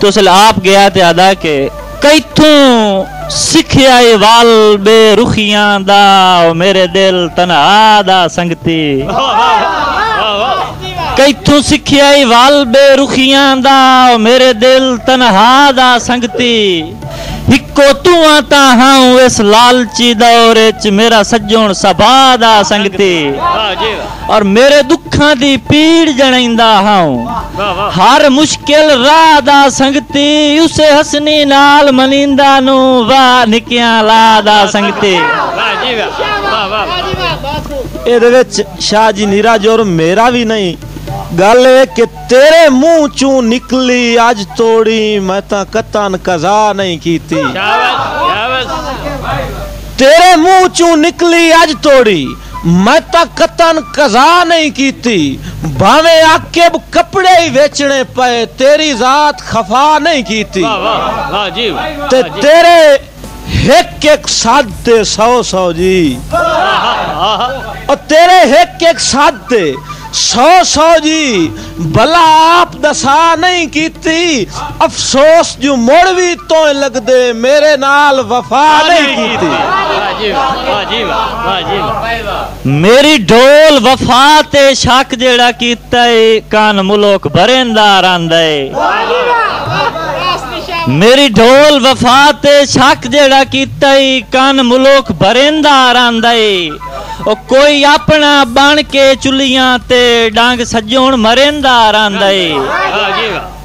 ਤੋ ਸਲ ਆਪ ਗਿਆ ਤੇ ਆਦਾ ਕੇ ਕਿਥੋਂ ਸਿੱਖਿਆ ਏ ਵਾਲ ਬੇ ਰੁਖੀਆਂ ਦਾ ਮੇਰੇ ਦਿਲ ਤਨਾ ਦਾ ਸੰਗਤੀ। ਵਾਹ ਵਾਹ। ਕੈਥੋਂ ਸਿੱਖਿਆ ਏ ਵਾਲ ਬੇਰੁਖੀਆਂ ਦਾ ਮੇਰੇ ਦਿਲ ਤਨਹਾ ਦਾ ਸੰਗਤੀ। ਇੱਕੋ ਤੂੰ ਆ ਤਾਂ ਹਾਂ ਇਸ ਲਾਲਚੀ ਦੌਰ ਚ ਮੇਰਾ ਸੱਜਣ ਸਭਾ ਦਾ ਸੰਗਤੀ। ਔਰ ਮੇਰੇ ਦੁੱਖਾਂ ਦੀ ਪੀੜ ਜਣਾਈਂਦਾ ਹਾਂ ਹਰ ਮੁਸ਼ਕਿਲ ਰਾਹ ਦਾ ਸੰਗਤੀ ਉਸੇ ਹਸਨੀ ਨਾਲ ਮਨਿੰਦਾ ਨੂੰ ਵਾ ਨਿਕਿਆਂ ਲਾ ਦਾ ਸੰਗਤੀ। ਇਹਦੇ ਵਿੱਚ ਸ਼ਾਹ ਜੀ ਨੀਰਾ ਜੋਰ ਮੇਰਾ ਵੀ ਨਹੀਂ گل ہے کہ تیرے منہ چوں نکلی اج توڑی میں تا کتن قضا نہیں کیتی تیرے منہ چوں نکلی اج توڑی میں تا کتن قضا نہیں کیتی بھاوے عقب کپڑے ہی ویچنے پئے تیری ذات خفا نہیں کیتی تے تیرے ایک ایک ساتھ دے سو سو جی اور تیرے ایک ایک ساتھ دے سو سو جی بلا آپ دسا نہیں کیتی افسوس جو موڑوی تو لگ دے میرے نال وفا نہیں کیتی۔ میری ڈول وفا تے شک جیڑا کیتا ہے کان ملوک برندار آندا میری ڈول وفا تے شک جیڑا کیتا ہے کان ملوک برندار آندا ਉਹ ਕੋਈ ਆਪਣਾ ਬਣ ਕੇ ਚੁੱਲੀਆਂ ਤੇ ਡਾਂਗ ਸੱਜਣ ਮਰਿੰਦਾ ਆਰਾਂਦਾ ਏ।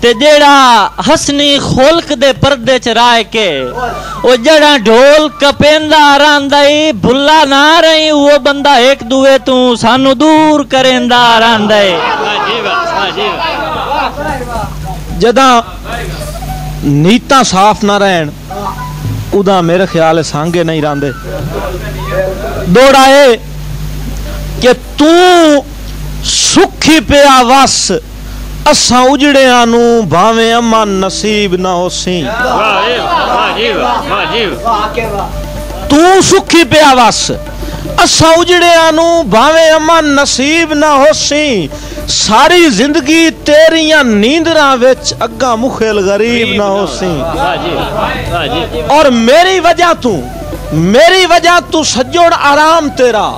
ਤੇ ਜਿਹੜਾ ਹਸਨੀ ਖੁਲਕ ਦੇ ਪਰਦੇ ਚ ਰਾਹ ਕੇ, ਉਹ ਜਿਹੜਾ ਢੋਲ ਕਪੇਂਦਾ ਆਰਾਂਦਾ ਏ, ਭੁੱਲਾ ਨਾ ਰਹੀ ਉਹ ਬੰਦਾ ਇੱਕ ਦੂਏ ਤੋਂ ਸਾਨੂੰ ਦੂਰ ਕਰੇਂਦਾ ਆਰਾਂਦਾ ਏ। ਜਦਾਂ ਨੀਤਾਂ ਸਾਫ਼ ਨਾ ਰਹਿਣ, ਉਹਦਾ ਮੇਰੇ ਖਿਆਲ ਹੈ ਨਹੀਂ ਰਹਿੰਦੇ। دوڑائے کہ تو سکھی پیا وس اساں اجڑیاں نو بھاویں اما نصیب نہ ہوسی تو سکھی پیا وس اساں اجڑیاں نو بھاویں اما نصیب نہ ہوسی ساری زندگی تیریاں نیندراں وچ اگا مخل غریب نہ ہوسی اور میری وجہ تو ਮੇਰੀ ਵਜ੍ਹਾ ਤੂੰ ਸੱਜਣ ਆਰਾਮ ਤੇਰਾ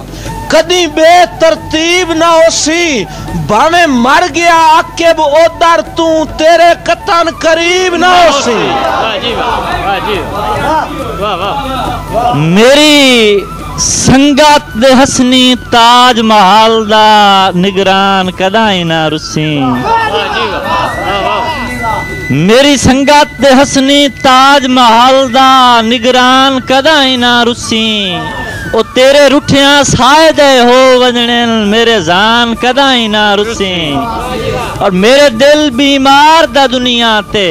ਕਦੀ ਬੇਤਰਤੀਬ ਨਾ ਹੋਸੀ ਭਾਵੇਂ ਮਰ ਗਿਆ ਆਕੇਬ ਉਦਰ ਤੂੰ ਤੇਰੇ ਕਤਨ ਕਰੀਬ ਨਾ ਹੋਸੀ ਮੇਰੀ ਸੰਗਤ ਦੇ ਹਸਨੀ ਤਾਜ ਮਹਲ ਦਾ ਨਿਗਰਾਨ ਕਦਾ ਹੀ ਨਾ ਰੁੱਸੀ میری سنگت حسنی تاج محل دا نگران کدا نہ رسی او تیرے رٹھیاں سائے دے ہو وجنے میرے زان کدا نہ رسی اور میرے دل بیمار دا دنیا تے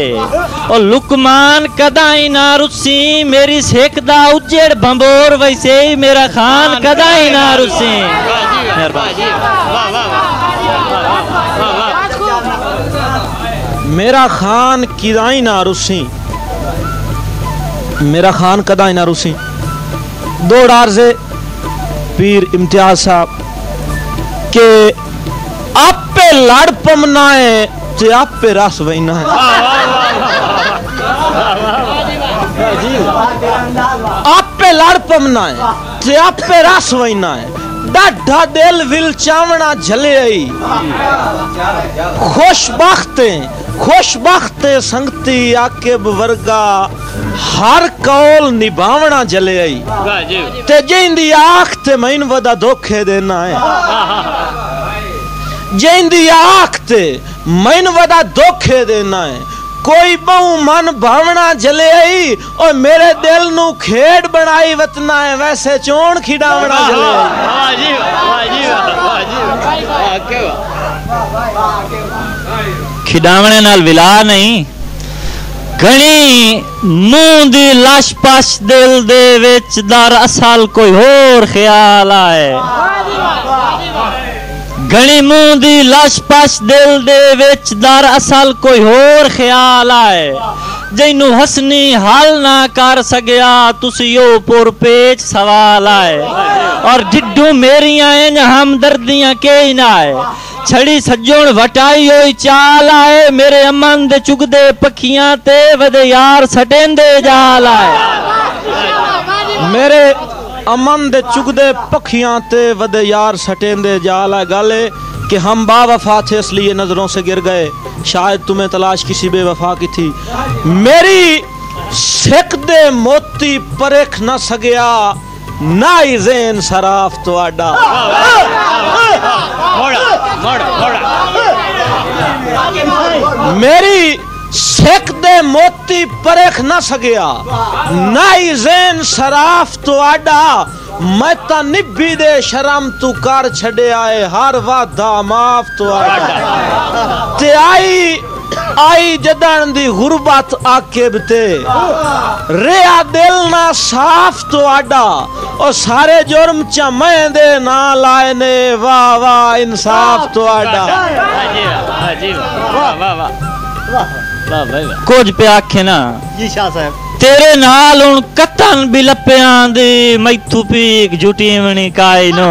اور لکمان کدا نہ رسی میری سیک دا اجڑ بھمبور ویسے میرا خان کدا نہ رسی مہربان میرا خان کدائی نہ روسی میرا خان کدائی نہ روسی دو ڈارزے پیر امتیاز صاحب کہ آپ پہ لڑ پمنا ہے تو آپ پہ راس وینا ہے۔ آپ پہ لڑ پمنا ہے تو آپ پہ راس وینا ہے۔ ڈاڈا دل ول چاونا جھلے آئی۔ خوش بختیں خوش بخت سنگتی آکب ورگا ہر کول نباونا جلے آئی تے جین آنکھ تے مین ودا دھوکے دینا ہے جین آنکھ تے مین ودا دھوکے دینا ہے کوئی بہو من بھاونا جلے آئی اور میرے دل نو کھیڑ بنائی وطنا ہے ویسے چون کھڑاونا جلے آئی جی واہ جی واہ جی واہ واہ واہ واہ واہ واہ واہ کھڈاونے نال ولا نہیں گھنی منہ دی لاش پاش دل دے وچ دار اصل کوئی ہور خیال آئے گھنی منہ دی لاش پاش دل دے وچ دار اصل کوئی ہور خیال آئے جنوں ہسنی حل نہ کر سگیا تسی پور پیچ سوال آئے اور ڈڈو میریاں ہیں ہمدردیاں کئی نہ آئے چھڑی سجون وٹائی ہوئی چال آئے میرے امن دے چگ دے پکھیاں تے ودے یار سٹین دے جال آئے میرے امن دے چگ دے پکھیاں تے ودے یار سٹین دے جال آئے گالے کہ ہم با وفا تھے اس لیے نظروں سے گر گئے شاید تمہیں تلاش کسی بے وفا کی تھی میری سکھ دے موتی پرکھ نہ سگیا نہ زین سراف تو آڈا میری سکھ دے موتی پرکھ نہ سگیا۔ نہ زین سراف تو آڈا۔ میں تا نبی دے شرم تو کار چھڑے آئے ہر وعدہ معاف تو آڈا۔ تے آئی آئی جدن دی غربت آکب تے ریا دل نہ صاف تو آڈا۔ او سارے جرم چمیں دے نہ لائے نے۔ واہ واہ انصاف تو آڈا۔ کچھ پہ آکھے نا۔ جی شاہ صاحب۔ تیرے نال ان قطن بھی لپیاں دی میتھو پیک جھوٹی منی کائی نو۔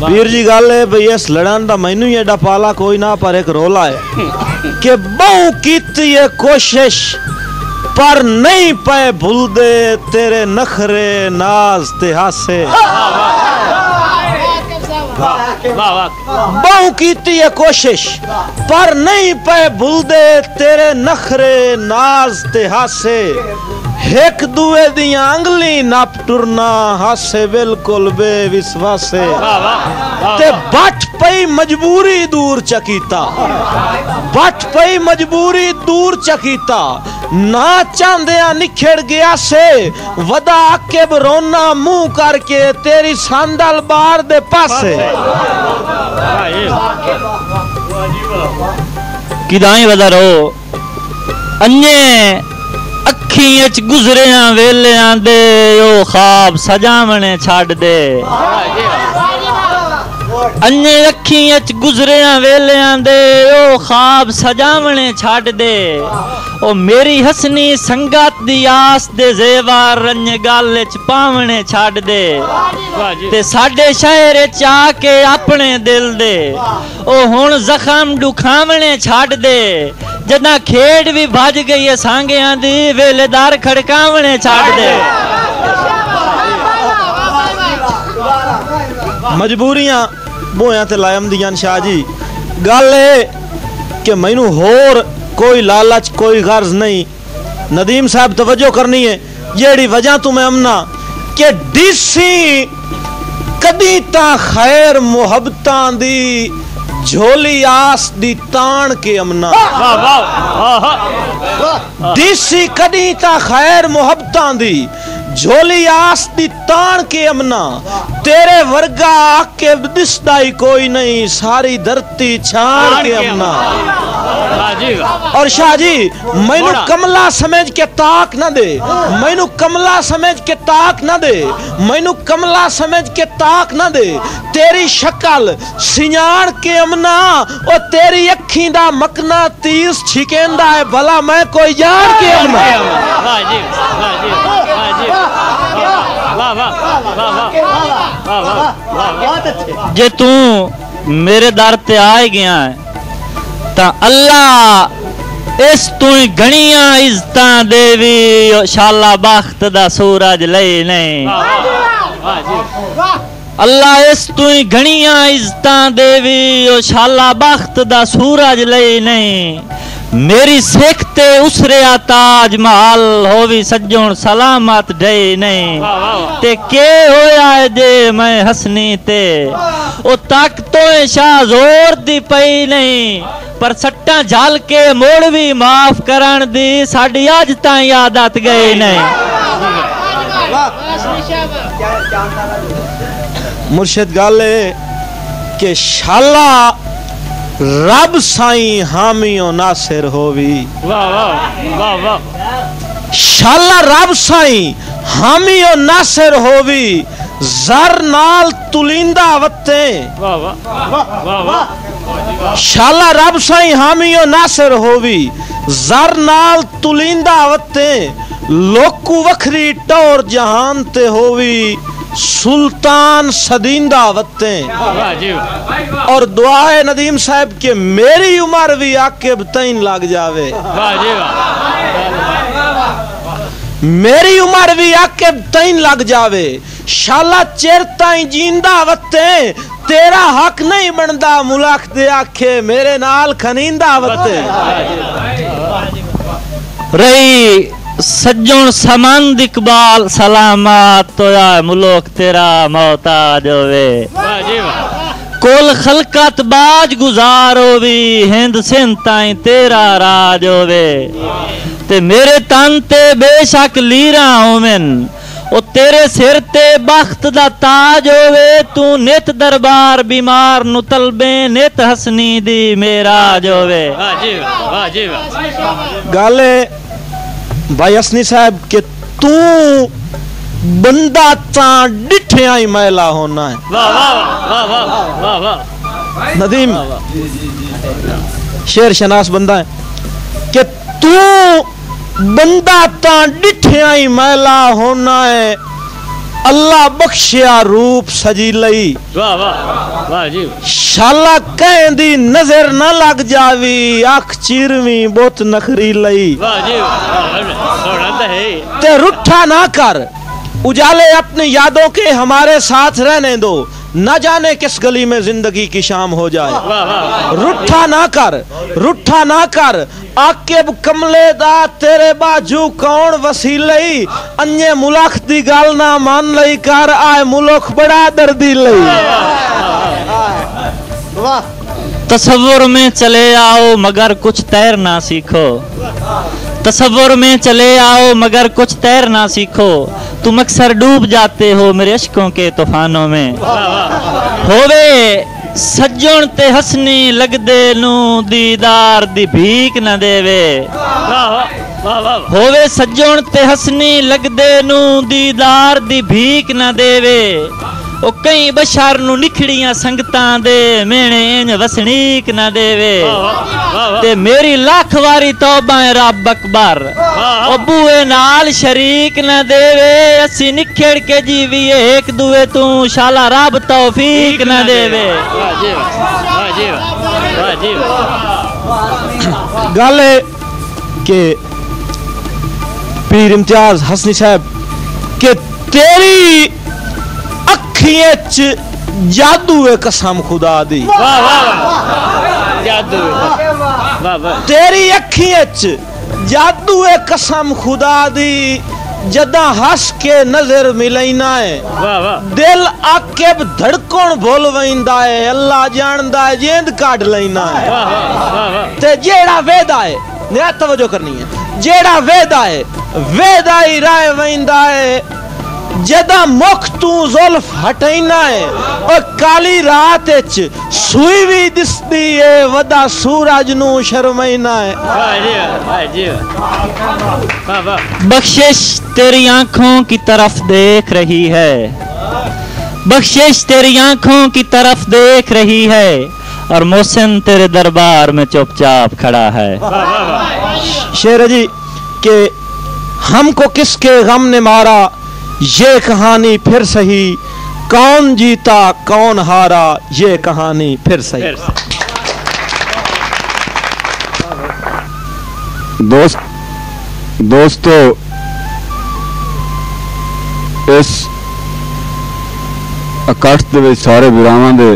ਵੀਰ ਜੀ ਗੱਲ ਹੈ ਭਈ ਇਸ ਲੜਨ ਦਾ ਮੈਨੂੰ ਹੀ ਐਡਾ ਪਾਲਾ ਕੋਈ ਨਾ ਪਰ ਇੱਕ ਰੋਲਾ ਹੈ ਕਿ ਬਹੁ ਕੀਤੀ ਹੈ ਕੋਸ਼ਿਸ਼ ਪਰ ਨਹੀਂ ਪਏ ਭੁੱਲਦੇ ਤੇਰੇ ਨਖਰੇ ਨਾਜ਼ ਤੇ ਹਾਸੇ ਬਹੁ ਕੀਤੀ ਹੈ ਕੋਸ਼ਿਸ਼ ਪਰ ਨਹੀਂ ਪਏ ਭੁੱਲਦੇ ਤੇਰੇ ਨਖਰੇ ਨਾਜ਼ ਤੇ ਹਾਸੇ ਇੱਕ ਦੂਏ ਦੀਆਂ ਅੰਗਲੀ ਨੱਪ ਟੁਰਨਾ ਹਾਸੇ ਬਿਲਕੁਲ ਬੇਵਿਸਵਾਸੇ। ਤੇ ਬੱਠ ਪਈ ਮਜਬੂਰੀ ਦੂਰ ਚਕੀਤਾ। ਬੱਠ ਪਈ ਮਜਬੂਰੀ ਦੂਰ ਚਕੀਤਾ। ਨਾ ਚਾਹੁੰਦਿਆਂ ਨਿਖੜ ਗਿਆ ਸੇ। ਵਦਾ ਕੇ ਬਰੋਨਾ ਮੂੰਹ ਕਰਕੇ ਤੇਰੀ ਸੰਦਲ ਬਾਰ ਦੇ ਪਾਸੇ। ਕਿਦਾਂ ਵਦਰੋ ਅੰਨੇ ਅੱਖੀਆਂ ਚ ਗੁਜ਼ਰਿਆਂ ਵੇਲਿਆਂ ਦੇ, ਉਹ ਖਾਬ ਸਜਾਵਣੇ ਛੱਡ ਦੇ। ਅੰਨੇ ਅੱਖੀਆਂ ਚ ਗੁਜ਼ਰਿਆਂ ਵੇਲਿਆਂ ਦੇ, ਉਹ ਖਾਬ ਸਜਾਵਣੇ ਛੱਡ ਦੇ। ਉਹ ਮੇਰੀ ਹਸਨੀ ਸੰਗਤ ਦੀ ਆਸ ਦੇ ਜ਼ੇਵਰ ਰੰਜ ਗੱਲ ਚ ਪਾਵਣੇ ਛੱਡ ਦੇ। ਤੇ ਸਾਡੇ ਸ਼ਹਿਰ ਚ ਆ ਕੇ ਆਪਣੇ ਦਿਲ ਦੇ, ਉਹ ਹੁਣ ਜ਼ਖਮ ਦੁਖਾਵਣੇ ਛੱਡ ਦੇ। جنا کھیڑ بھی بھاج گئی ہے سانگیاں دی ویلے دار کھڑکاونے چھاڑ دے مجبوریاں بویاں تے لائم دیاں شاہ جی گل ہے کہ مینوں ہور کوئی لالچ کوئی غرض نہیں ندیم صاحب توجہ کرنی ہے جیڑی وجہ تمہیں امنا کہ ڈی سی کدی تا خیر محبتاں دی جھولی آس دی تان کے امنا دیسی کدی تا خیر محبتان دی جھولی آس دی تان کے امنا تیرے ورگا آکے دسدائی کوئی نہیں ساری درتی چھان کے امنا اور شاہ جی میں نو کملا سمیج کے تاک نہ دے۔ میں نو کملا سمیج کے تاک نہ دے۔ میں نو کملا سمیج کے تاک نہ دے۔ تیری شکل سیان کے امنا اور تیری اکھیں دا مکنا تیس چھکین دا ہے۔ بھلا میں کوئی یار کے امنا۔ واہ جی واہ جی جے تو میرے دار تے آئے گیا ہے عزتاں اللہ اس تو ہی گھنیاں عزتاں دیوی شالہ بخت دا سورج لئی نہیں اللہ اس تو ہی گھنیاں عزتاں دیوی شالہ بخت دا سورج لئی نہیں ਮੇਰੀ ਸਿੱਖ ਤੇ ਉਸਰਿਆ ਤਾਜ ਮਹਾਲ ਹੋਵੀ ਸੱਜਣ ਸਲਾਮਤ ਡੇ ਨਹੀਂ ਤੇ ਕੇ ਹੋਇਆ ਜੇ ਮੈਂ ਹਸਨੀ ਤੇ? ਉਹ ਤੱਕ ਤੋਏ ਸ਼ਾ ਜ਼ੋਰ ਦੀ ਪਈ ਨਹੀਂ ਪਰ ਸੱਟਾਂ ਝਲ ਕੇ ਮੋੜ ਵੀ ਮਾਫ ਕਰਨ ਦੀ ਸਾਡੀ ਅੱਜ ਤਾਂ ਯਾਦ ਆਤ ਗਏ ਨਹੀਂ ਮੁਰਸ਼ਿਦ, ਗੱਲ ਹੈ ਕਿ ਸ਼ਾਲਾ رب سائیں حامیو ناصر ہووی۔ واہ واہ واہ واہ۔ شالا رب سائیں حامیو ناصر ہووی۔ زر نال تلیندا وتے۔ واہ واہ واہ واہ شالا رب سائیں حامیو ناصر ہووی۔ زر نال تلیندا وتے۔ لوکو وکھری ٹور جہان تے ہووی۔ سلطان سدیندا وتے واہ جی واہ اور دعائے ندیم صاحب کہ میری عمر بھی آکے بتائیں لگ جاوے۔ میری عمر بھی آکے بتائیں لگ جاوے۔ شالا چیر تائیں جیندہ وتے تیرا حق نہیں بندا ملاک دے آکھے میرے نال کھنیندہ وتے رہی سجن سمند اقبال سلامات تو یا ملوک تیرا محتاج ہوئے۔ کل خلقت باج گزارو بھی ہند سندھ تائیں تیرا راج ہوئے تے میرے تن تے بے شک لیرا ہومن او تیرے سر تے بخت دا تاج ہوئے تو نت دربار بیمار نو طلبے نت حسنی دی میراج ہوئے گالے بھائی اسنی صاحب کہ تو بندہ تاں ڈٹھے آئی میلا ہونا ہے۔ ندیم شیر شناس بندہ ہے کہ تو بندہ تاں ڈٹھے آئی میلا ہونا ہے۔ اللہ بخشیا روپ سجی لئی۔ واہ واہ واہ جی۔ شالا کہیں دی نظر نہ لگ جاوی آنکھ چیرویں بوت نخری لئی۔ واہ جی تے رٹھا نہ کر۔ اجالے اپنی یادوں کے ہمارے ساتھ رہنے دو۔ نہ جانے کس گلی میں زندگی کی شام ہو جائے۔ رٹھا نہ کر۔ رٹھا نہ کر۔ آکب کملے دا تیرے باجو کون وسیلئی انجے ملک دی گال نہ مان لئی کر۔ آئے ملک بڑا دردی لئی۔ تصور میں چلے آؤ مگر کچھ تیرنا سیکھو۔ تصور میں چلے آؤ مگر کچھ تیرنا سیکھو تم اکثر ڈوب جاتے ہو میرے عشقوں کے طوفانوں میں ہووے سجن تے ہسنی لگ دے نو دیدار دی بھیک نہ دے وے ہووے سجن تے ہسنی لگ دے نو دیدار دی بھیک نہ دے وے او کئی بشار نو نکھڑیاں سنگتاں دے مینے انج وسنیک نہ دے وے تے میری لاکھ واری توبہ ہے رب اکبر او بوئے نال شریک نہ دے وے اسی نکھڑ کے جیویے ایک دوے تو شالا رب توفیق نہ دے وے گل ہے کہ پیر امتیاز حسنی صاحب کہ تیری اکھییں چ جادو ہے قسم خدا دی۔ تیری اکھییں چ جادو ہے قسم خدا دی۔ جداں ہس کے نظر ملینا ہے۔ دل آکے دھڑکن بھول ویندا ہے۔ اللہ جاندا ہے جیند کاٹ لینا ہے۔ تے جیڑا ویدا ہے نہایت توجہ کرنی ہے۔ جیڑا ویدا ہے ویدا ہی رائے ویندا ہے۔ جدا مکھ تو زلف ہٹینا ہے اور کالی رات اچ سوئی بھی دستی ہے ودا سورج نو شرمینا ہے۔ بخشش تیری آنکھوں کی طرف دیکھ رہی ہے۔ بخشش تیری آنکھوں کی طرف دیکھ رہی ہے۔ اور محسن تیرے دربار میں چپ چاپ کھڑا ہے۔ شیر جی کہ ہم کو کس کے غم نے مارا؟ یہ کہانی پھر سہی کون جیتا، کون ہارا، یہ کہانی پھر سہی دوست، دوستو، اس اکٹھ دے سارے براواں دے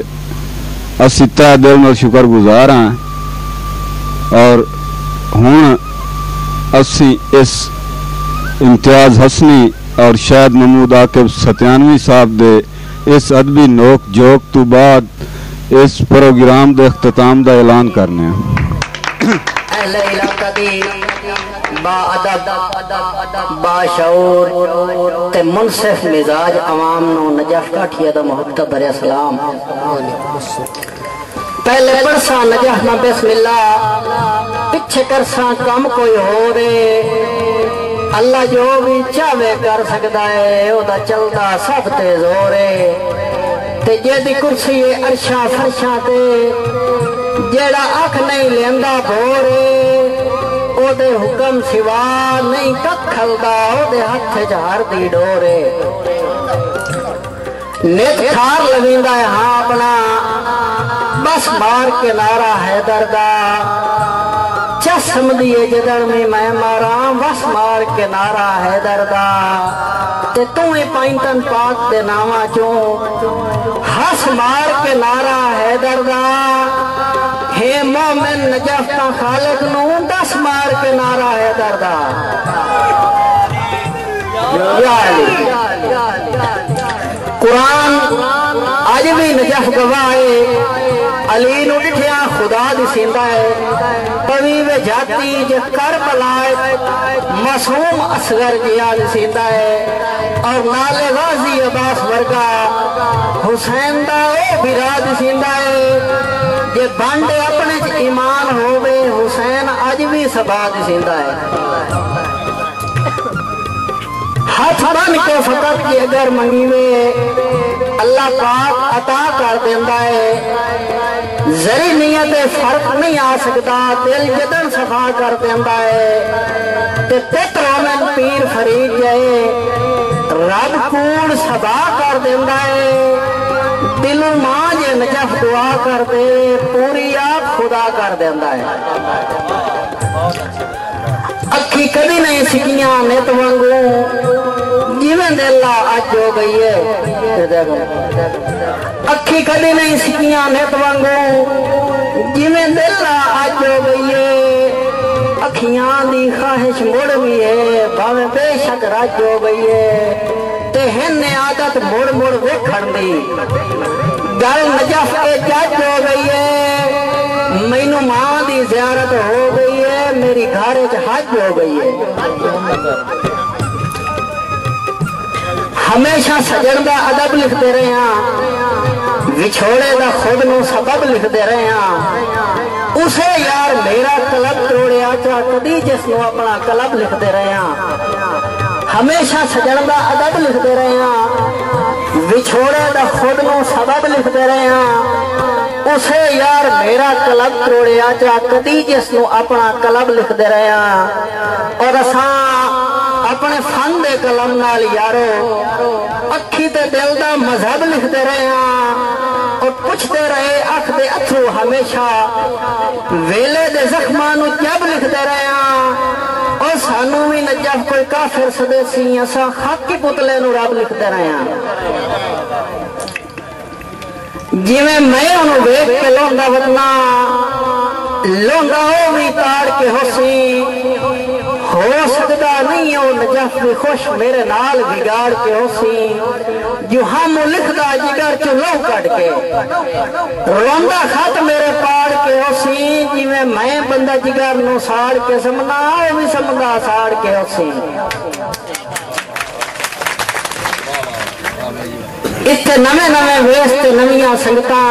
اسی تہ دل نال شکر گزار ہاں۔ اور ہن اسی اس امتیاز حسنی اور شاید محمود عاقب ستیانوی صاحب دے اس ادبی نوک جوک تو بعد اس پروگرام دے اختتام دا اعلان کرنے با ادب، با شعور تے منصف مزاج عوام نو نجف کاٹھیا دا محبت برے سلام۔ پہلے پرسا نجف نہ بسم اللہ پچھے کرسا کام کوئی ہو رہے اللہ جو بھی چاہے کر سکتا ہے او دا چلدا سب تے زورے تے جے دی کرسی عرشاں فرشاں تے جیڑا اکھ نہیں لیندا بھورے او دے حکم سوا نہیں ککھلدا او دے ہتھ جھار دی ڈورے نیت کھار لگیندا ہے ہاں اپنا بس مار کے نارا ہے دردہ چسم دیے جدڑ میں میں مارا بس مار کے نارا ہے دردہ تے تمہیں پائنٹن پاک دے ناما چوں ہس مار کے نارا ہے دردہ ہے مومن نجفتہ خالق نو، دس مار کے نارا ہے دردہ یا علی۔ قرآن آج بھی نجف گواہے علی نو ڈٹھیا خدا دی ہے۔ پوی وے جاتی جے کر بلائے، معصوم اصغر جیا دی ہے۔ اور نالے غازی عباس ورگا، حسین دا او بیرا دی ہے۔ جے بانڈے اپنے چ ایمان ہووے، حسین اج بھی سبا دی ہے۔ ہاتھ بن کے فقط کی اگر منگیوے۔ اللہ پاک عطا کر دیندہ ہے۔ ذری نیت فرق نہیں آ سکتا دل جدن صفا کر دیندہ ہے۔ تے پتر آمن پیر فرید جائے۔ رب کوڑ صدا کر دیندہ ہے۔ دلوں ماں جے نجف دعا کر دے، پوری آپ خدا کر دیندہ ہے۔ اکھی کبھی نہیں سکیاں نیت وانگوں جیویں دلہ آج ہو گئی ہے اکھی کبھی نہیں سکیاں نیت وانگوں جیویں دلہ آج ہو گئی ہے اکھیاں دی خواہش مڑ بھی ہے بھاویں بے شک راج ہو گئی ہے تے ہن عادت مڑ مڑ ویکھن دی گل نجف کے جج ہو گئی ہے مینو ماں دی زیارت ہو گئی ہے، میری گھر حج ہو گئی ہے۔ ہمیشہ سجن دا ادب لکھتے رہے ہیں وچھوڑے دا خود نو سبب لکھتے رہے ہیں اسے یار میرا کلب توڑیا چا کدی جس نو اپنا کلب لکھتے رہے ہیں ہمیشہ سجن دا ادب لکھتے رہے ہیں وچھوڑے دا خود نو سبب لکھتے رہے ہیں اسے یار میرا کلب توڑیا چا کدی جس نو اپنا کلب لکھتے رہے ہیں اور اساں اپنے فن دے کلم نال یارو اکھی تے دل دا مذہب لکھتے رہے ہیں اور پوچھتے رہے اکھ دے اتھو ہمیشہ ویلے دے زخمانو جب لکھتے رہے ہیں سانو بھی نجف کوئی کافر صدیسی اسا خاکی پتلے نو رب لکھتے رہے ہیں جویں میں انہوں ویک کے لوندا ودنا لوندا ہو بھی تاڑ کے ہوسی ہو سکتا نہیں ہو نجف خوش میرے نال بگاڑ کے ہو سی جو ہم لکھدا جگر چ لو کٹ کے روندا خط میرے پاڑ کے ہو سی جی میں میں بندہ جگر نو ساڑ کے سمنا او بھی سمنا ساڑ کے ہو سی اس تے نویں نویں ویس تے نویاں سنگتاں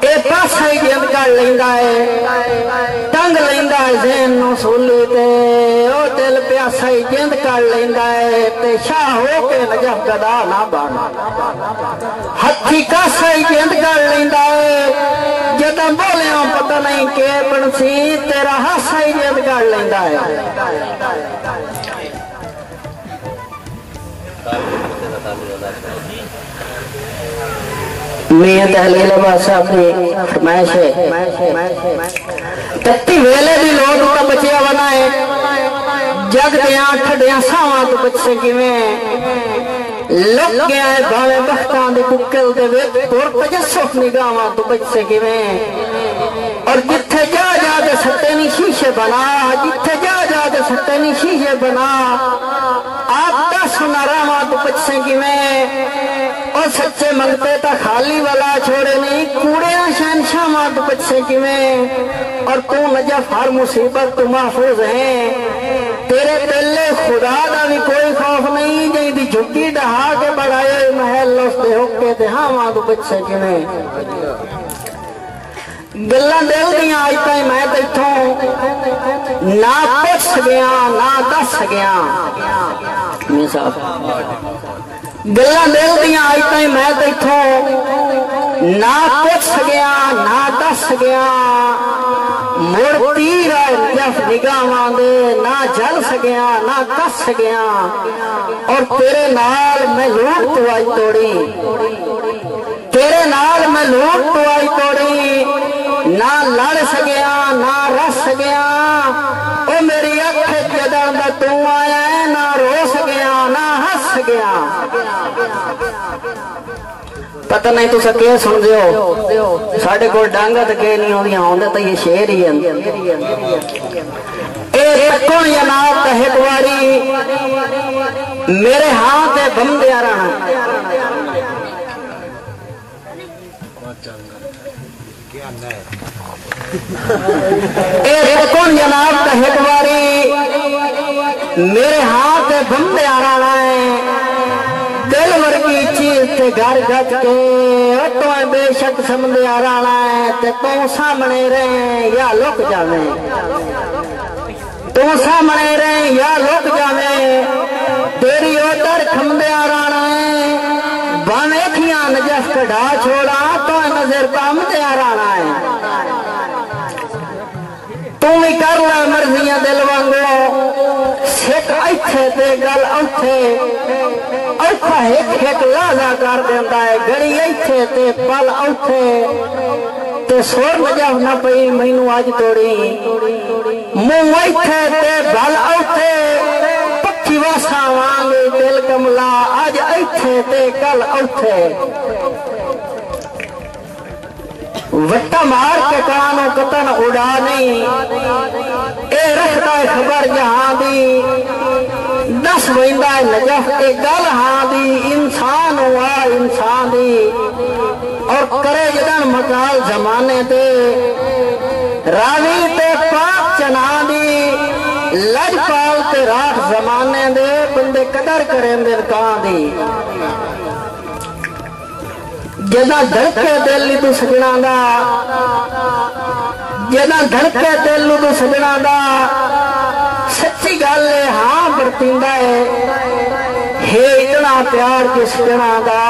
اے پاس ہے ਕਰ ਲੈਂਦਾ ਏ ਟੰਗ ਲੈਂਦਾ ਏ ਜ਼ਹਿਨ ਨੂੰ ਸੂਲੀ ਤੇ ਉਹ ਦਿਲ ਪਿਆਸਾ ਹੀ ਜਿੰਦ ਕਰ ਲੈਂਦਾ ਏ ਤੇ ਸ਼ਾਹ ਹੋ ਕੇ ਨਜਫ ਗਦਾ ਨਾ ਬਣ ਹੱਥੀ ਕਾਸਾ ਹੀ ਜਿੰਦ ਕਰ ਲੈਂਦਾ ਏ ਜਦੋਂ ਬੋਲਿਆ ਪਤਾ ਨਹੀਂ ਕਿ ਬਣਸੀ ਤੇਰਾ ਹਾਸਾ ਹੀ ਜਿੰਦ ਕਰ ਲੈਂਦਾ ਏ میاں تحلیل عباس صاحب کی فرمائش ہے۔ تتی ویلے بھی لوگ کا بچیا بنا ہے۔ جگ دیاں ٹھڈیاں ساواں تو بچ سکی میں لگ گیا ہے بھاوے بختان دی ککل دے ویت اور تجسف نگاواں تو بچ سکی میں اور جتھے جا جا دے ستینی شیشے بنا، جتھے جا جا دے ستینی شیشے بنا، آپ کا سنا رہا تو بچ سکی میں سچے منگتے تا خالی والا چھوڑے نہیں، کوڑیاں شہنشاہ مات بچے کیویں اور تو نجف ہر مصیبت تو محفوظ ہیں۔ تیرے پہلے خدا دا بھی کوئی خوف نہیں، جئی دی جھکی ڈہا کے بڑھائے محل اس دے ہوکے تے ہاں مات بچے کیویں گلاں دل دیاں آج تائیں میں بیٹھوں۔ نہ پوچھ گیا نہ دس گیا۔ میں صاحب گلاں دل دیاں آج تائیں میں بیٹھوں نہ پوچھ گیا نہ دس گیا مڑ تیر آئے جف نگاہ دے نہ جل سگیا نہ کس گیا اور تیرے نال میں لوٹ تو آئی توڑی تیرے نال میں لوٹ تو آئی توڑی نہ لڑ سگیا نہ رس گیا او میری اکھ جدن دا تو آیا ہے نہ رو سگیا نہ ہس گیا پتہ نہیں تو سکے سن دیو ساڑھے کو ڈانگا تکے نہیں ہو گیا ہوندے تو یہ شیر ہی ہے اے تکون یا ناب تہتواری میرے ہاتھ ہے بم دیا رہا اے تکون یا ناب تہتواری میرے ہاتھ ہے بم دیا رہا ہے دل ورگی چیز تے گھر گج کے تو بے شک سمجھے آرانا ہے تے تو سامنے رہیں یا لک جاویں تو سامنے رہیں یا لک جاویں تیری اوتر کھمدے آرانا ہے بانے کھیاں نجف کڑا چھوڑا تو نظر پام دے آرانا ہے تم ہی کر لے مرضیاں دل وانگو سکھ ایتھے تے گل اوتھے اوکھا ایک ایک لازا کر دیندا ہے گڑی ایتھے تے پل اوتھے تے سور نجف نہ پئی مینوں اج توڑی منہ ایتھے تے بل اوتھے پکھی واسا وانگ دل کملا اج ایتھے تے کل اوتھے وٹا مار کے کانوں کتن اڑا نہیں اے رکھتا ہے خبر جہاں دی۔ دس ویندا ہے نجف اے گل ہاں دی۔ انسان ہوا انسان دی۔ اور کرے جدن مقال زمانے دے۔ راوی تے پاک چنا دی۔ لج پال تے راٹھ زمانے دے۔ بندے قدر کریں دے کان دی۔ جدا دھڑکے دل لی تو سجنا دا جدا دھڑکے دل لی تو سجنا دا سچی گل ہے ہاں برتیندا ہے ہے اتنا پیار کس جنا دا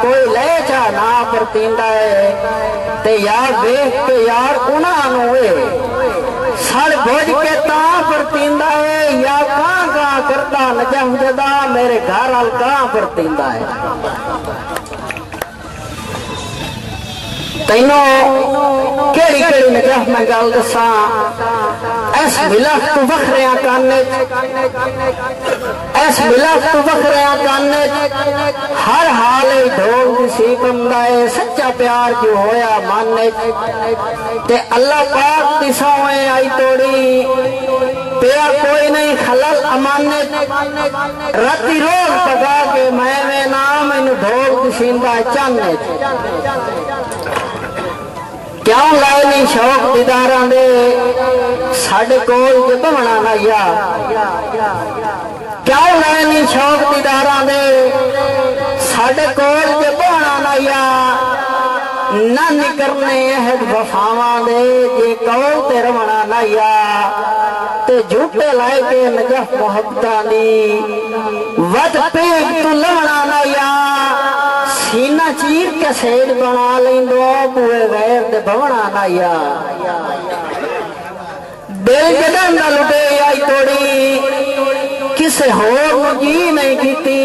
کوئی لے چا نہ برتیندا ہے تے یار دیکھ کے یار انہاں نو اے سڑ بوجھ کے تاں برتیندا ہے یا کہاں کہاں کرتا نجم جدا میرے گھر وال کہاں برتیندا ہے تینوں کیڑی کیڑی نجف میں گل دساں۔ ایس ملک تو وکھریاں کانے ایس ملک تو وکھریاں کانے ہر حال ڈھول دی سی بندہ ہے۔ سچا پیار جو ہویا مانے تے اللہ پاک دی سوئے آئی توڑی۔ پیا کوئی نہیں خلل امانے راتی روز پگا کے میں نام انہوں ڈھول دی سیندہ چانے کیوں لائے شوق دیداراں دے ساڑھے کول جے بمنا لائیا کیوں لائے شوق دیداراں دے ساڑھے کول جے بمنا لائیا نہ نکرنے اہد وفاواں دے جے کول تے رمنا لائیا تے جھوٹے لائے کے نجف محبتہ دی ود پیگ تو لمنا لائیا سینہ چیر کے سیڈ بنا لیں دو بوئے غیر دے بھونا نایا دل جدن نہ لٹے آئی توڑی کسے ہور مجی نہیں کیتی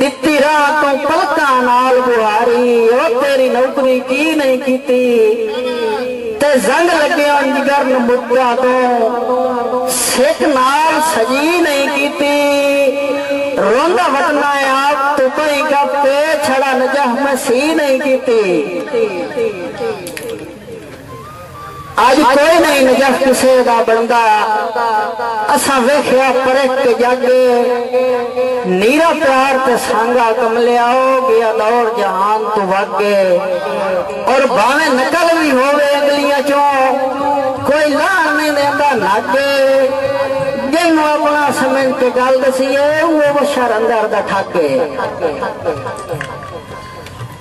دتی راتوں پلکا نال بہاری او تیری نوکری کی نہیں کیتی تے زنگ لگے انجگر نمدہ تو سیک نال سجی نہیں کیتی روندہ وطنہ ہے آپ تو کوئی گپے رحمت سی نہیں کیتی اج کوئی نہیں نجف کسے دا بندا اساں ویکھیا پرکھ کے نیرا پیار تے سانگا کملیاو گیا دور جہان تو وگ اور باویں نقل بھی ہوے اگلیاں چوں کوئی لاہ نہیں دیندا نگ جنو اپنا سمجھ کے گل دسیے وہ بشر اندر دا ٹھاکے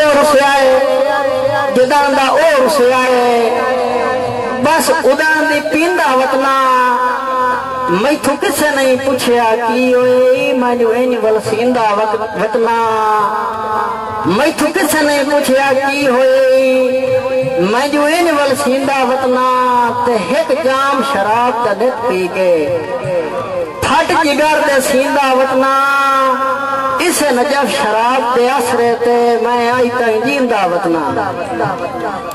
ਉਹ ਰੁਸਿਆਏ ਜਦਾਂ ਦਾ ਉਹ ਰੁਸਿਆਏ ਬਸ ਉਦਾਂ ਦੀ ਪੀਂਦਾ ਵਤਨਾ ਮੈਥੋਂ ਕਿਸੇ ਨਹੀਂ ਪੁੱਛਿਆ ਕੀ ਓਏ ਮੈਨੂੰ ਇੰਜ ਵਲਸੀਂਦਾ ਵਤਨਾ ਮੈਥੋਂ ਕਿਸੇ ਨਹੀਂ ਪੁੱਛਿਆ ਕੀ ਹੋਏ ਮੈਨੂੰ ਇੰਜ ਵਲਸੀਂਦਾ ਵਤਨਾ ਤੇ ਇੱਕ ਜਾਮ ਸ਼ਰਾਬ ਦਾ ਨਿਤ ਪੀ ਕੇ ਫਟ ਜਿਗਰ ਦੇ ਸੀਂਦਾ ਵਤਨਾ اس نجف شراب دے اثر تے میں آئی تا انجیل دا وطنہ